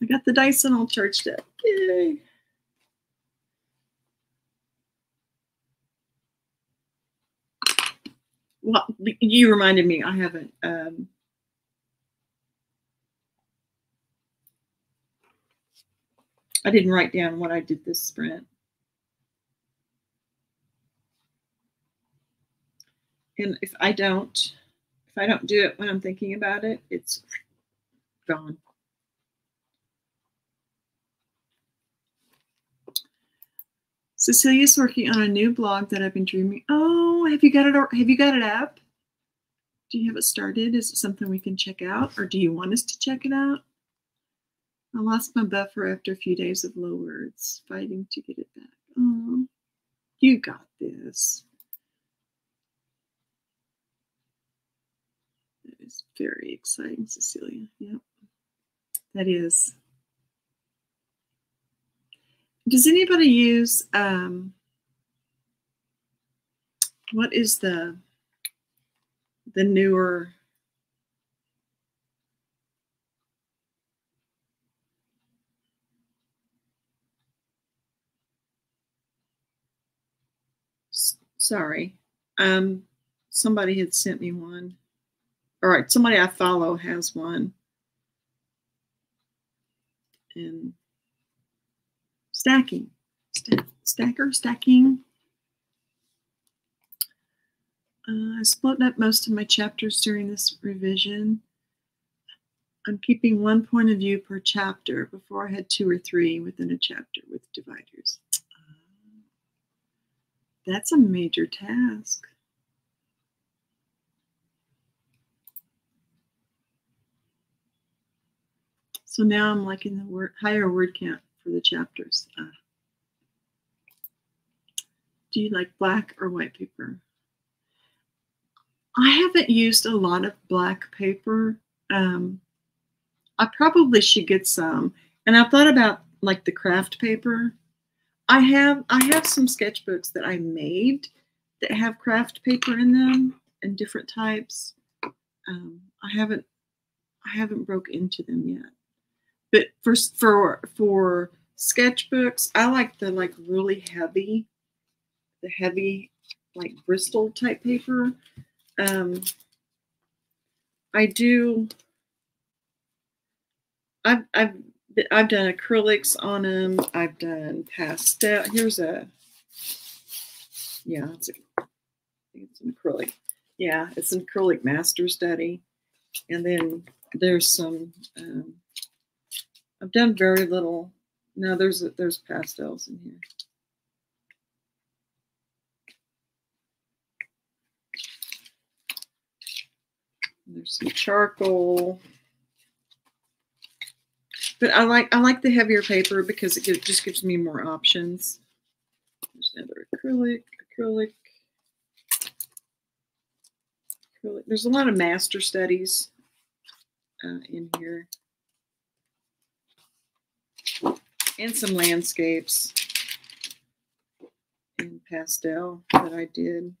I got the Dyson all charged up. Yay! Well, you reminded me I haven't. Um, I didn't write down what I did this sprint. And if I don't, if I don't do it when I'm thinking about it, it's gone. Cecilia's working on a new blog that I've been dreaming. Oh, have you got it? Have you got it up? Do you have it started? Is it something we can check out, or do you want us to check it out? I lost my buffer after a few days of low words, fighting to get it back. Oh, you got this. That is very exciting, Cecilia. Yep, that is. Does anybody use, um, what is the, the newer, sorry, um, somebody had sent me one. All right, somebody I follow has one. And stacking, Stack, stacker, stacking. Uh, I split up most of my chapters during this revision. I'm keeping one point of view per chapter. Before I had two or three within a chapter with dividers. That's a major task. So now I'm like in the word, higher word count for the chapters. Uh, do you like black or white paper? I haven't used a lot of black paper. Um, I probably should get some. And I've thought about like the craft paper. I have I have some sketchbooks that I made that have craft paper in them and different types. Um, I haven't I haven't broke into them yet. But for for for sketchbooks, I like the like really heavy, the heavy like Bristol type paper. Um, I do I've I've I've done acrylics on them. I've done pastel. Here's a yeah, it's a, it's an acrylic. Yeah, it's an acrylic master study, and then there's some. Um, I've done very little. No, there's there's pastels in here. There's some charcoal. But I like I like the heavier paper because it gives, just gives me more options. There's another acrylic, acrylic, acrylic. There's a lot of master studies uh, in here. And some landscapes in pastel that I did.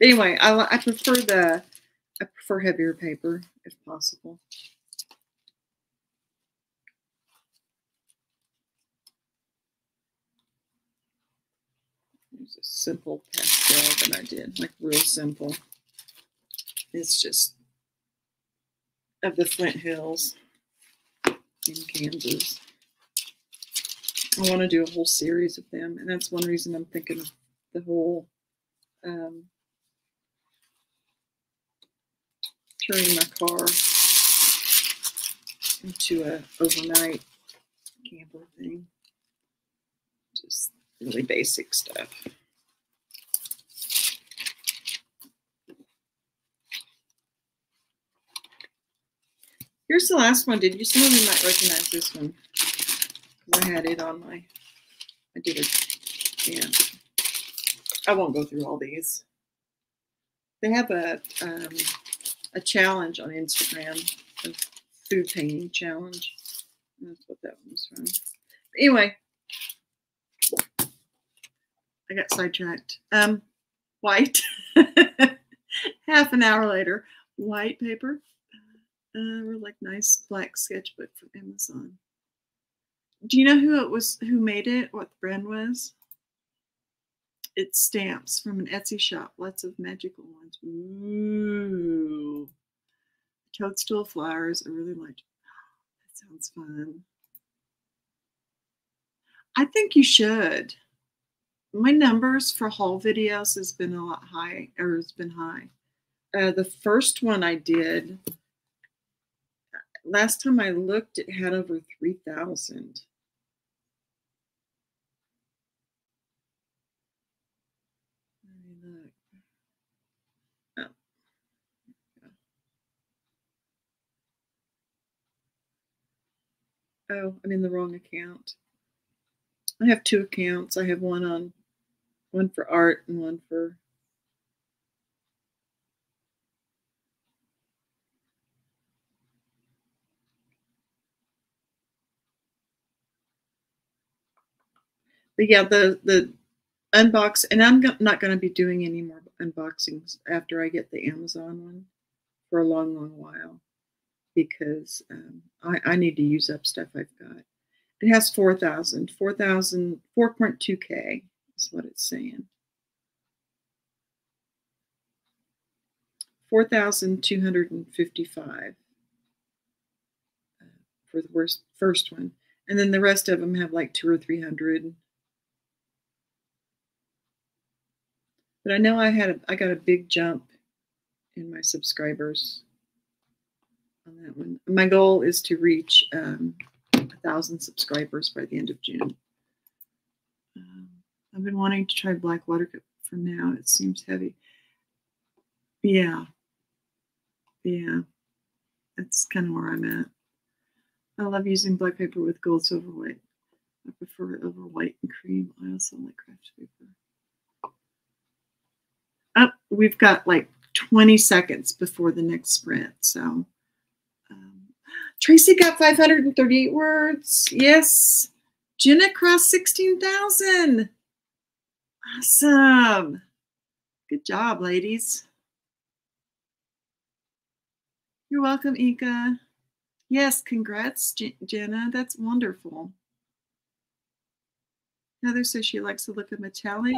Anyway, I, I prefer the I prefer heavier paper if possible. There's a simple pastel that I did, like real simple. It's just of the Flint Hills in Kansas. I want to do a whole series of them, and that's one reason I'm thinking of the whole um, turning my car into a overnight camper thing. Just really basic stuff. Here's the last one. Did you? Some of you might recognize this one. I had it on my. I did it. Yeah. I won't go through all these. They have a um, a challenge on Instagram, a food painting challenge. That's what that was from. But anyway, I got sidetracked. Um, white. Half an hour later, white paper. Uh, like nice black sketchbook from Amazon. Do you know who it was? Who made it? What the brand was? It's stamps from an Etsy shop. Lots of magical ones. Ooh, toadstool flowers. I really liked. That sounds fun. I think you should my numbers for haul videos has been a lot high or has been high. Uh, the first one I did, last time I looked, it had over 3,000. Oh, I'm in the wrong account. I have two accounts. I have one on one for art and one for but yeah the the unbox and i'm not going to be doing any more unboxings after i get the amazon one for a long long while because um, I, I need to use up stuff i've got it has 4000 4000 4.2k is what it's saying. 4,255 uh, for the worst, first one. And then the rest of them have like two or 300. But I know I had a, I got a big jump in my subscribers on that one. My goal is to reach um, a thousand subscribers by the end of June. Um, I've been wanting to try black water for now. It seems heavy. Yeah. Yeah. That's kind of where I'm at. I love using black paper with gold silver white. I prefer it over white and cream. I also like craft paper. Up, oh, we've got like 20 seconds before the next sprint. So, Tracy got 538 words. Yes. Jenna crossed 16,000. Awesome. Good job, ladies. You're welcome, Ika. Yes, congrats, J Jenna. That's wonderful. Heather says she likes the look of metallic.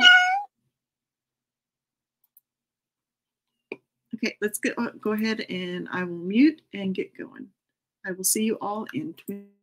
Okay, let's get, go ahead and I will mute and get going. I will see you all in 20.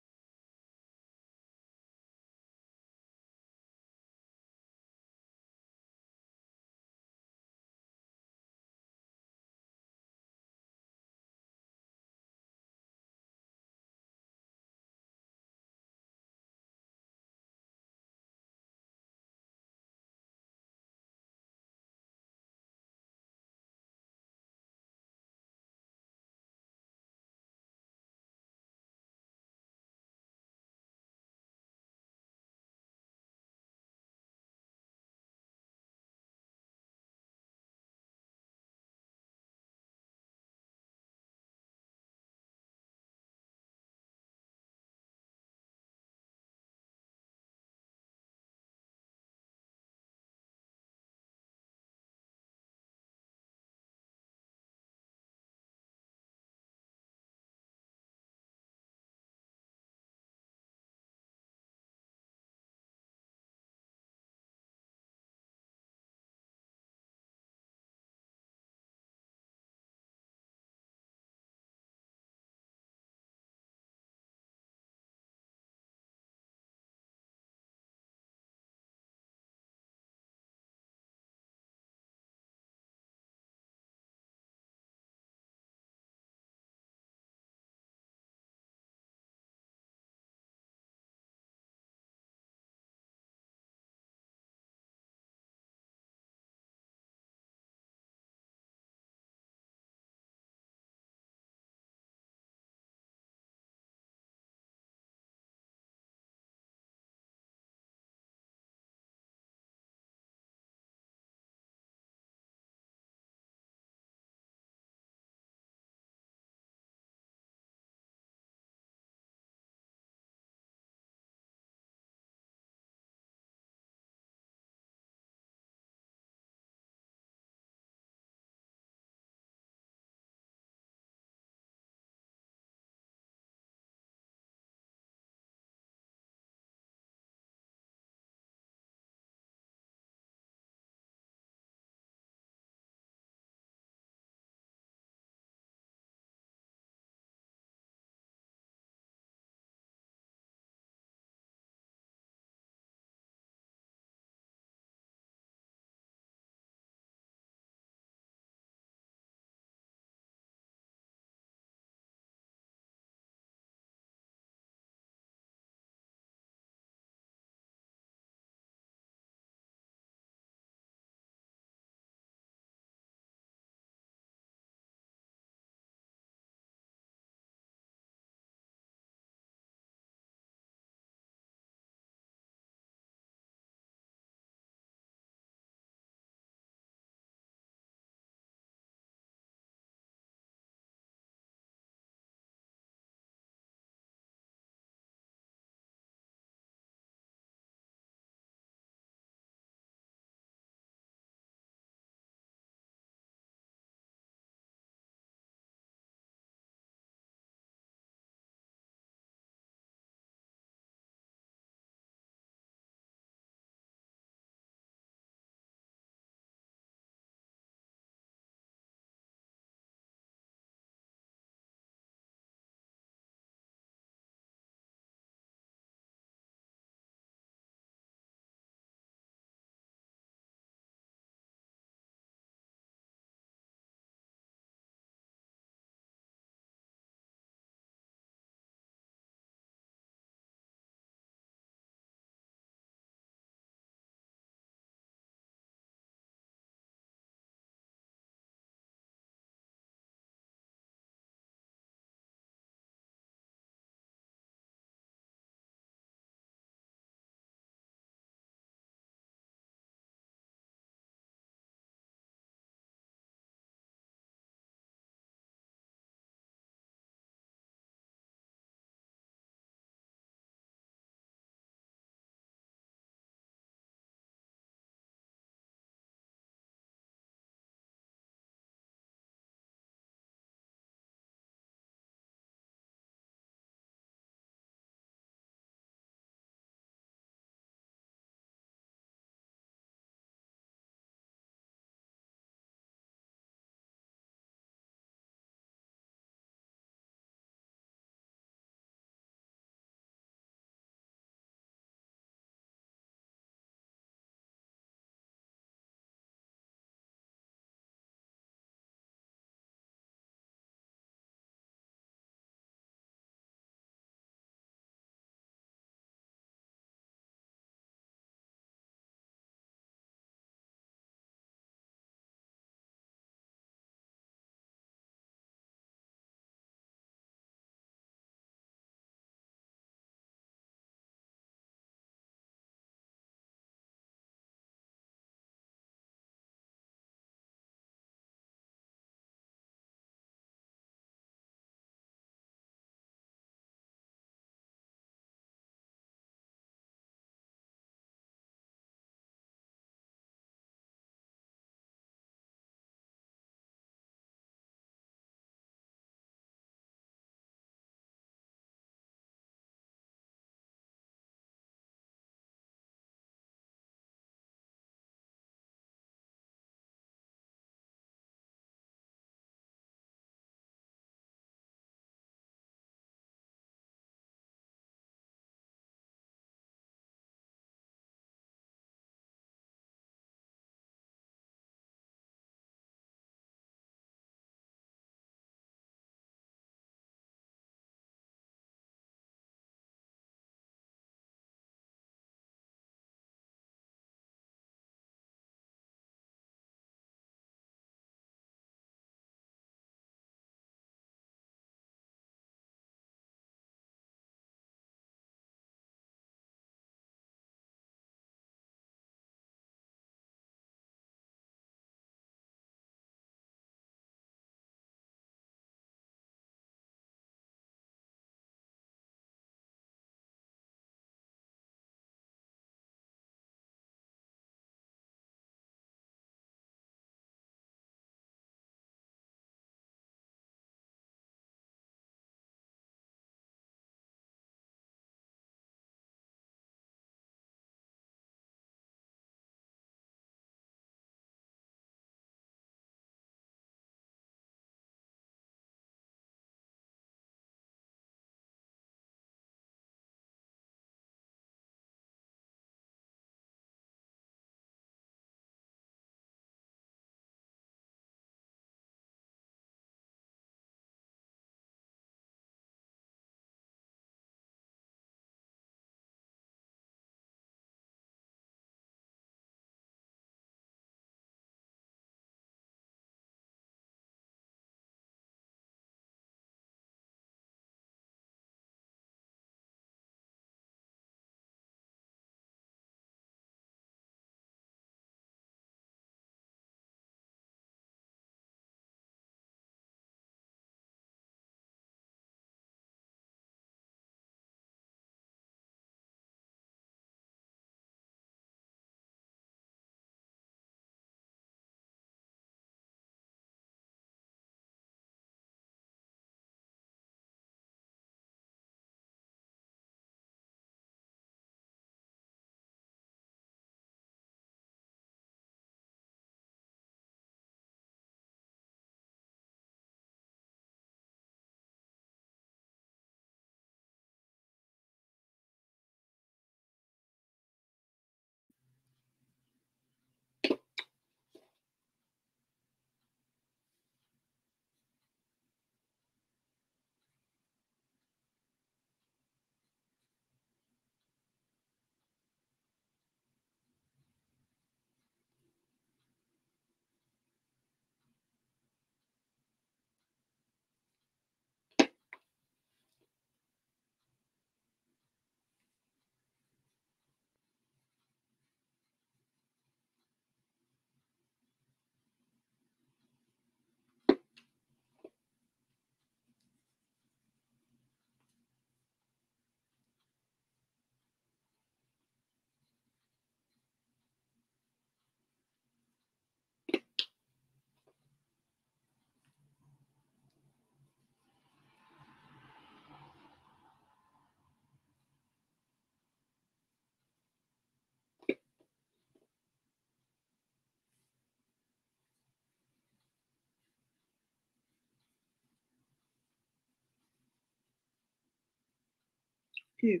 Ew.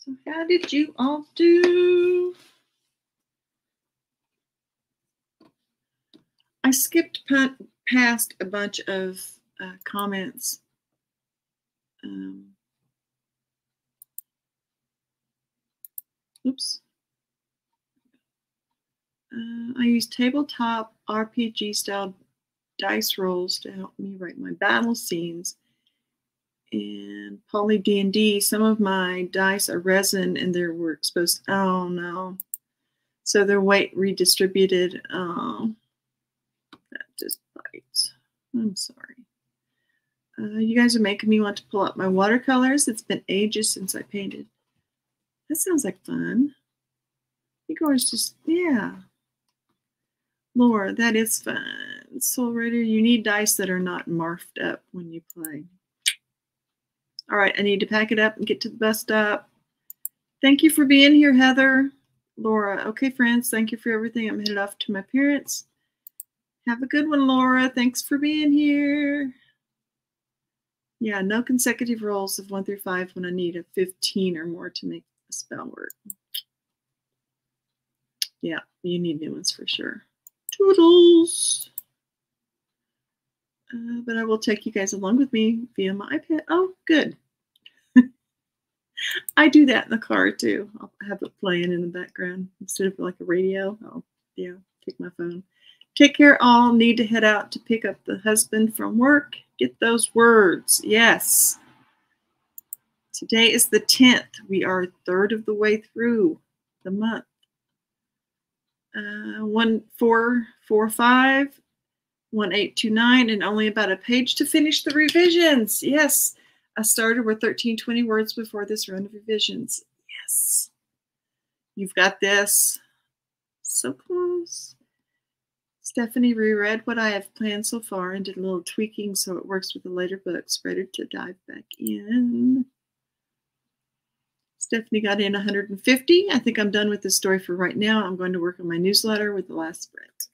So how did you all do? I skipped past a bunch of uh, comments. Um, oops. Uh, I use tabletop RPG style dice rolls to help me write my battle scenes and poly D&D, some of my dice are resin and they were exposed. Oh no. So their weight redistributed. Oh, that just bites. I'm sorry. Uh, you guys are making me want to pull out my watercolors. It's been ages since I painted. That sounds like fun. You guys just, yeah. Laura, that is fun. Soul Rider, you need dice that are not marfed up when you play. All right, I need to pack it up and get to the bus stop. Thank you for being here, Heather. Laura, okay, friends, thank you for everything. I'm headed off to my parents. Have a good one, Laura. Thanks for being here. Yeah, no consecutive rolls of one through five when I need a 15 or more to make a spell work. Yeah, you need new ones for sure. Toodles. Uh, but I will take you guys along with me via my iPad. Oh, good. I do that in the car too. I'll have it playing in the background instead of like a radio. I'll, yeah, take my phone. Take care, all. Need to head out to pick up the husband from work. Get those words. Yes. Today is the 10th. We are a third of the way through the month. Uh, one, four, four, five, 1829 and only about a page to finish the revisions. Yes, I started with 1320 words before this round of revisions. Yes, you've got this. So close. Stephanie reread what I have planned so far and did a little tweaking so it works with the later books. Ready to dive back in. Stephanie got in 150. I think I'm done with this story for right now. I'm going to work on my newsletter with the last sprint.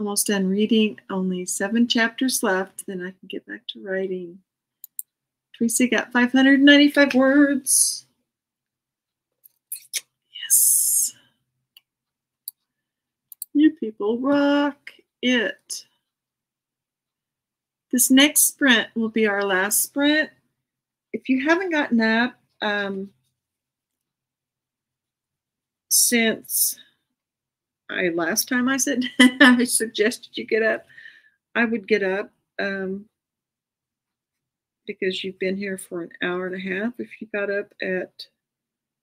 Almost done reading, only seven chapters left, then I can get back to writing. Tracy got 595 words. Yes. You people rock it. This next sprint will be our last sprint. If you haven't gotten up um, since I last time I said I suggested you get up, I would get up um, because you've been here for an hour and a half. If you got up at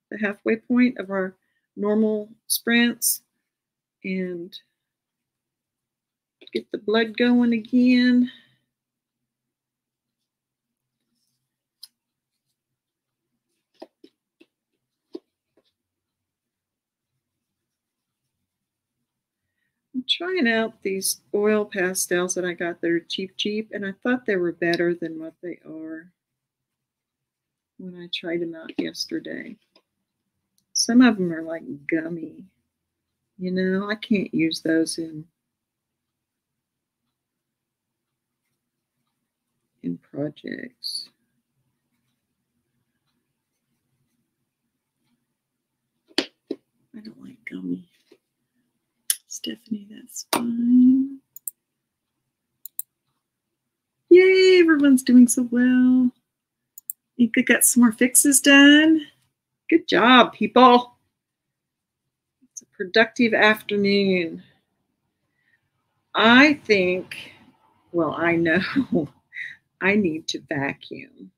the halfway point of our normal sprints and get the blood going again. Trying out these oil pastels that I got. They're cheap, cheap, and I thought they were better than what they are when I tried them out yesterday. Some of them are like gummy. You know, I can't use those in in projects. I don't like gummy. Stephanie, that's fine. Yay, everyone's doing so well. Inka got some more fixes done. Good job, people. It's a productive afternoon. I think, well, I know I need to vacuum.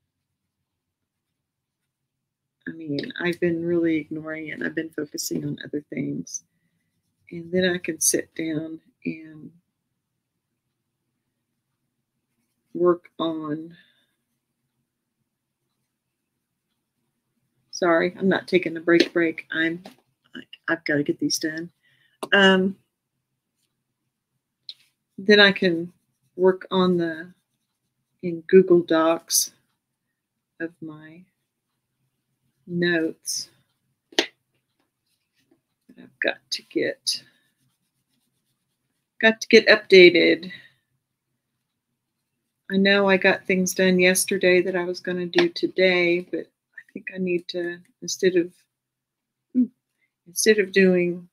I mean, I've been really ignoring it. I've been focusing on other things and then I can sit down and work on Sorry, I'm not taking a break. Break. I'm. I've got to get these done. Um, then I can work on the in Google Docs of my notes I've got to get got to get updated. I know I got things done yesterday that I was going to do today, but I think I need to instead of hmm, instead of doing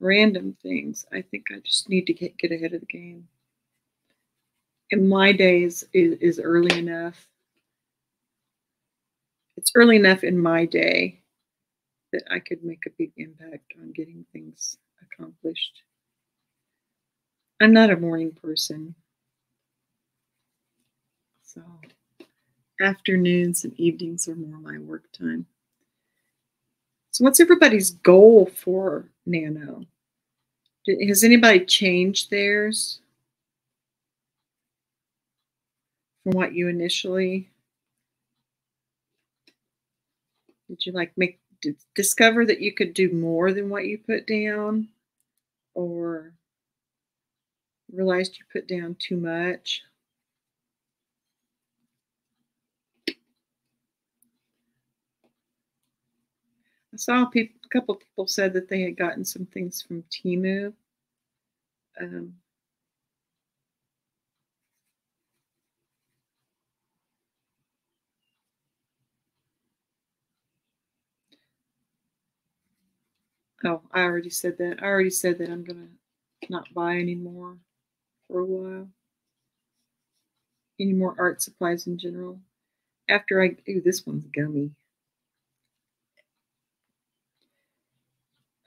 random things, I think I just need to get get ahead of the game. And my days is, is early enough. It's early enough in my day that I could make a big impact on getting things accomplished. I'm not a morning person. So afternoons and evenings are more my work time. So what's everybody's goal for NaNo? Has anybody changed theirs from what you initially did you like make discover that you could do more than what you put down or realized you put down too much I saw people, a couple people said that they had gotten some things from Temu. Um, oh, I already said that. I already said that I'm going to not buy anymore for a while. Any more art supplies in general. After I, ooh, this one's gummy.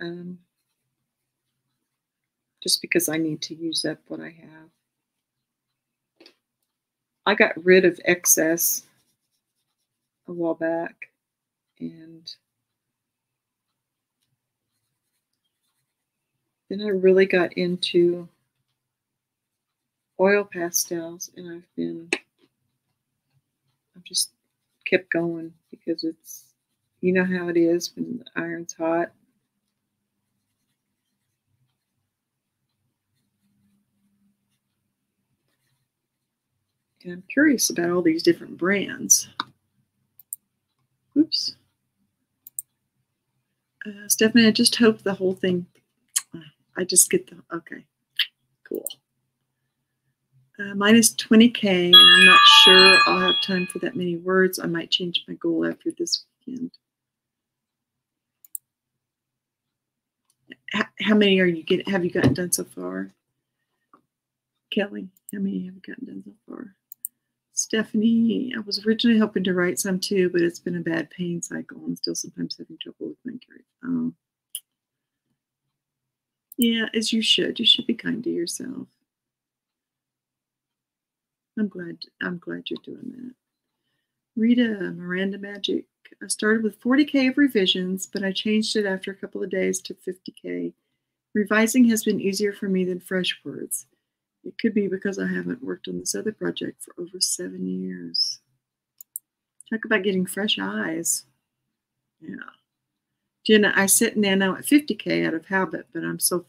um, just because I need to use up what I have. I got rid of excess a while back and then I really got into oil pastels and I've been I've just kept going because it's you know how it is when the iron's hot And I'm curious about all these different brands. Oops. Uh, Stephanie, I just hope the whole thing, I just get the, okay, cool. Uh, mine is 20K, and I'm not sure I'll have time for that many words. I might change my goal after this weekend. How, many are you getting? Have you gotten done so far? Kelly, how many have you gotten done so far? Stephanie, I was originally hoping to write some too, but it's been a bad pain cycle and still sometimes having trouble with my carry. Yeah, as you should. You should be kind to yourself. I'm glad. I'm glad you're doing that. Rita Miranda Magic. I started with 40k of revisions, but I changed it after a couple of days to 50k. Revising has been easier for me than fresh words. It could be because I haven't worked on this other project for over seven years. Talk about getting fresh eyes. Yeah. Jenna, I sit now at 50K out of habit, but I'm so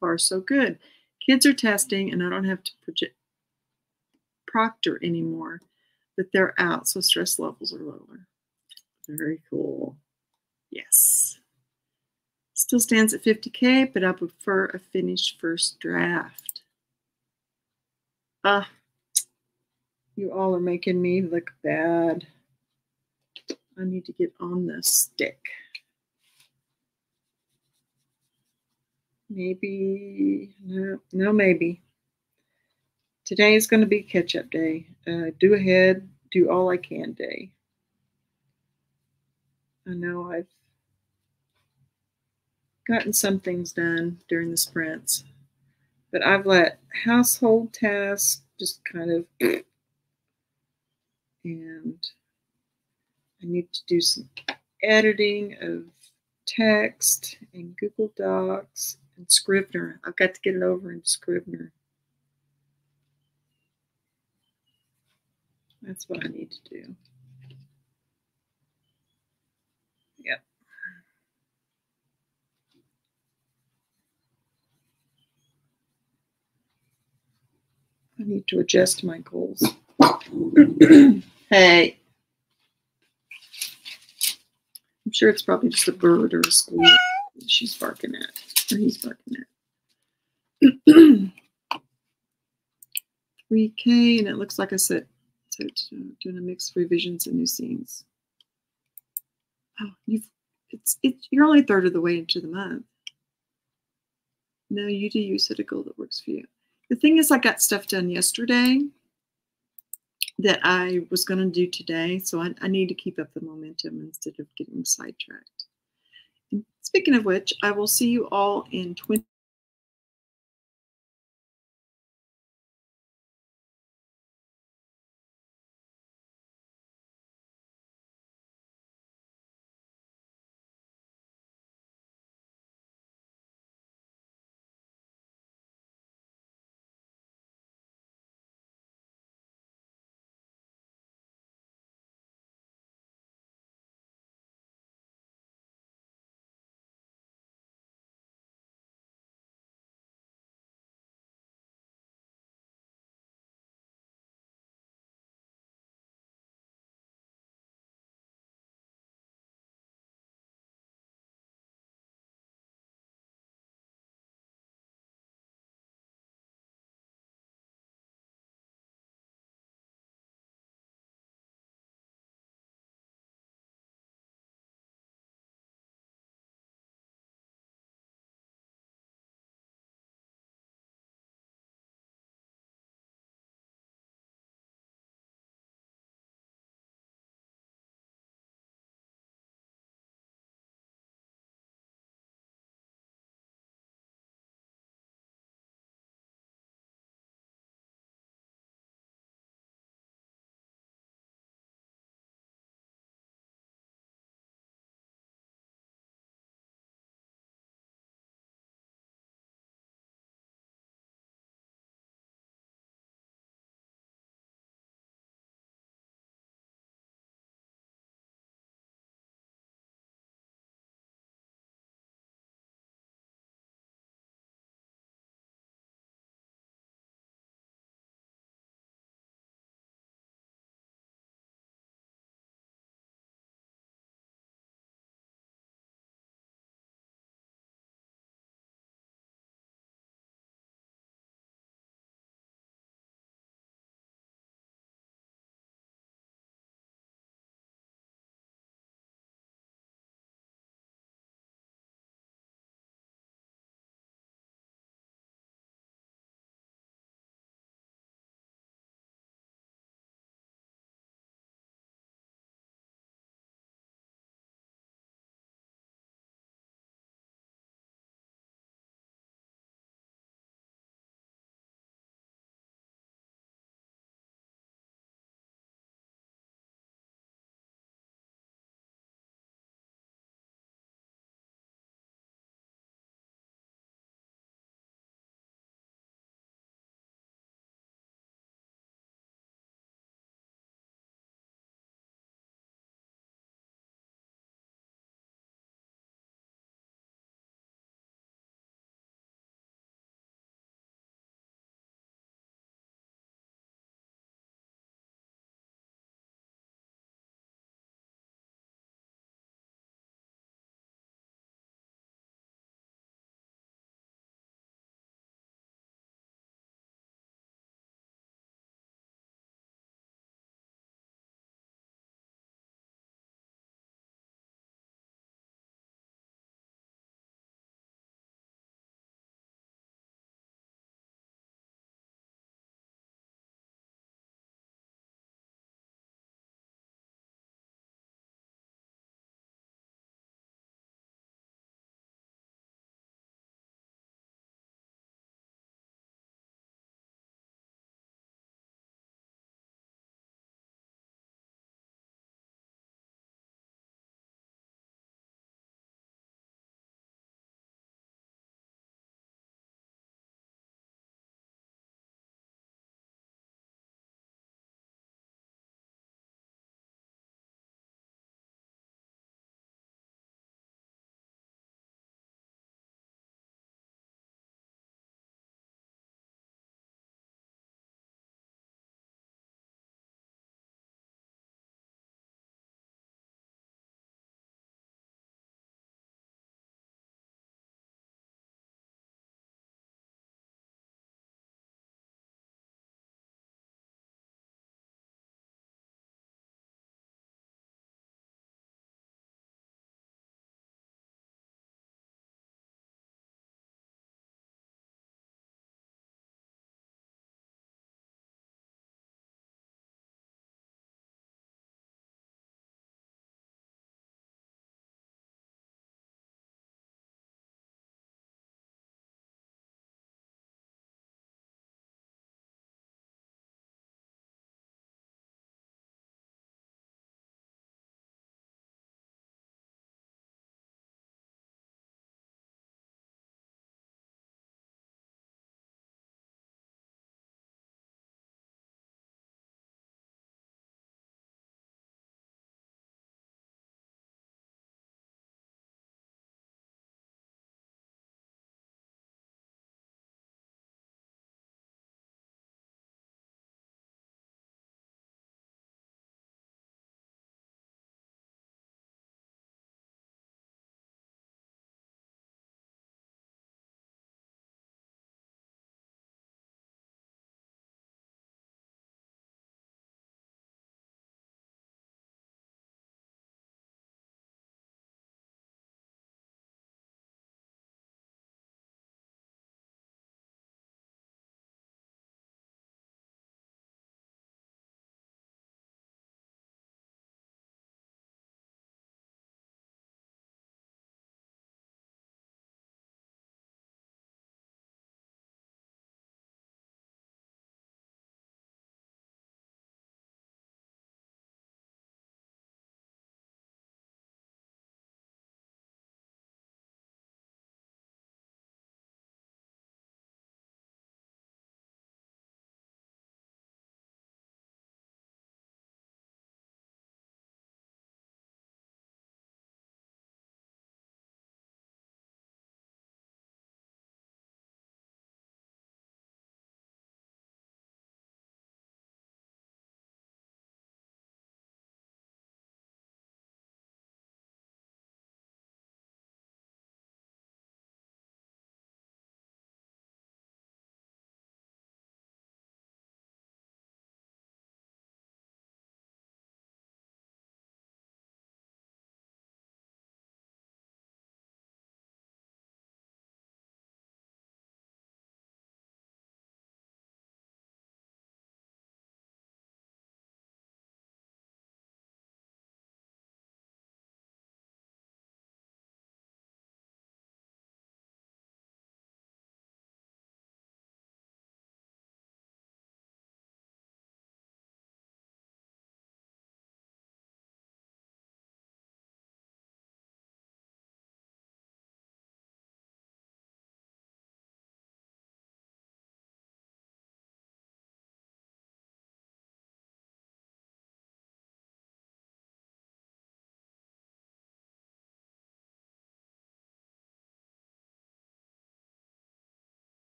far so good. Kids are testing, and I don't have to proctor anymore, but they're out, so stress levels are lower. Very cool. Yes. Still stands at 50K, but I prefer a finished first draft. Ah, you all are making me look bad. I need to get on the stick. Maybe, no, no, maybe. Today is going to be catch up day. Uh, do ahead, do all I can day. I know I've gotten some things done during the sprints. But I've let household tasks just kind of, and I need to do some editing of text in Google Docs and Scrivener. I've got to get it over in Scrivener. That's what I need to do. Yep. I need to adjust my goals. hey. I'm sure it's probably just a bird or a squirrel she's barking at he's barking at. 3K, and it looks like I said, so doing a mix of revisions and new scenes. Oh, you've it's it, you're only a third of the way into the month. No, you do. You set a goal that works for you. The thing is, I got stuff done yesterday that I was going to do today, so I, I need to keep up the momentum instead of getting sidetracked. Speaking of which, I will see you all in 20.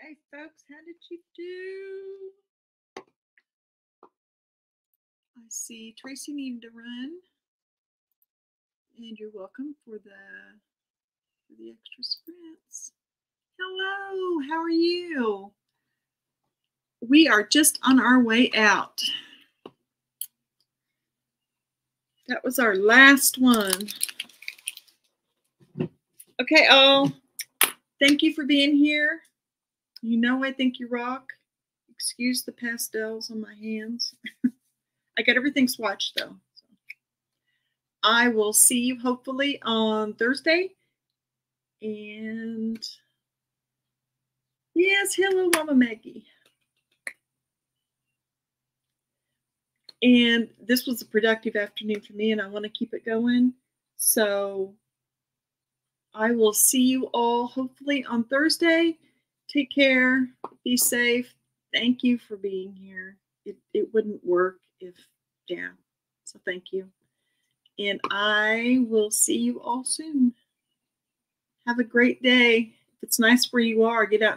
Hey, folks, how did you do? I see Tracy needed to run. And you're welcome for the for the extra sprints. Hello, how are you? We are just on our way out. That was our last one. Okay, all. Thank you for being here. You know I think you rock. Excuse the pastels on my hands. I got everything swatched though. I will see you hopefully on Thursday. And yes, hello, Mama Maggie. And this was a productive afternoon for me, and I want to keep it going. So I will see you all hopefully on Thursday. Take care. Be safe. Thank you for being here. It, it wouldn't work if, yeah. So thank you. And I will see you all soon. Have a great day. If it's nice where you are, get out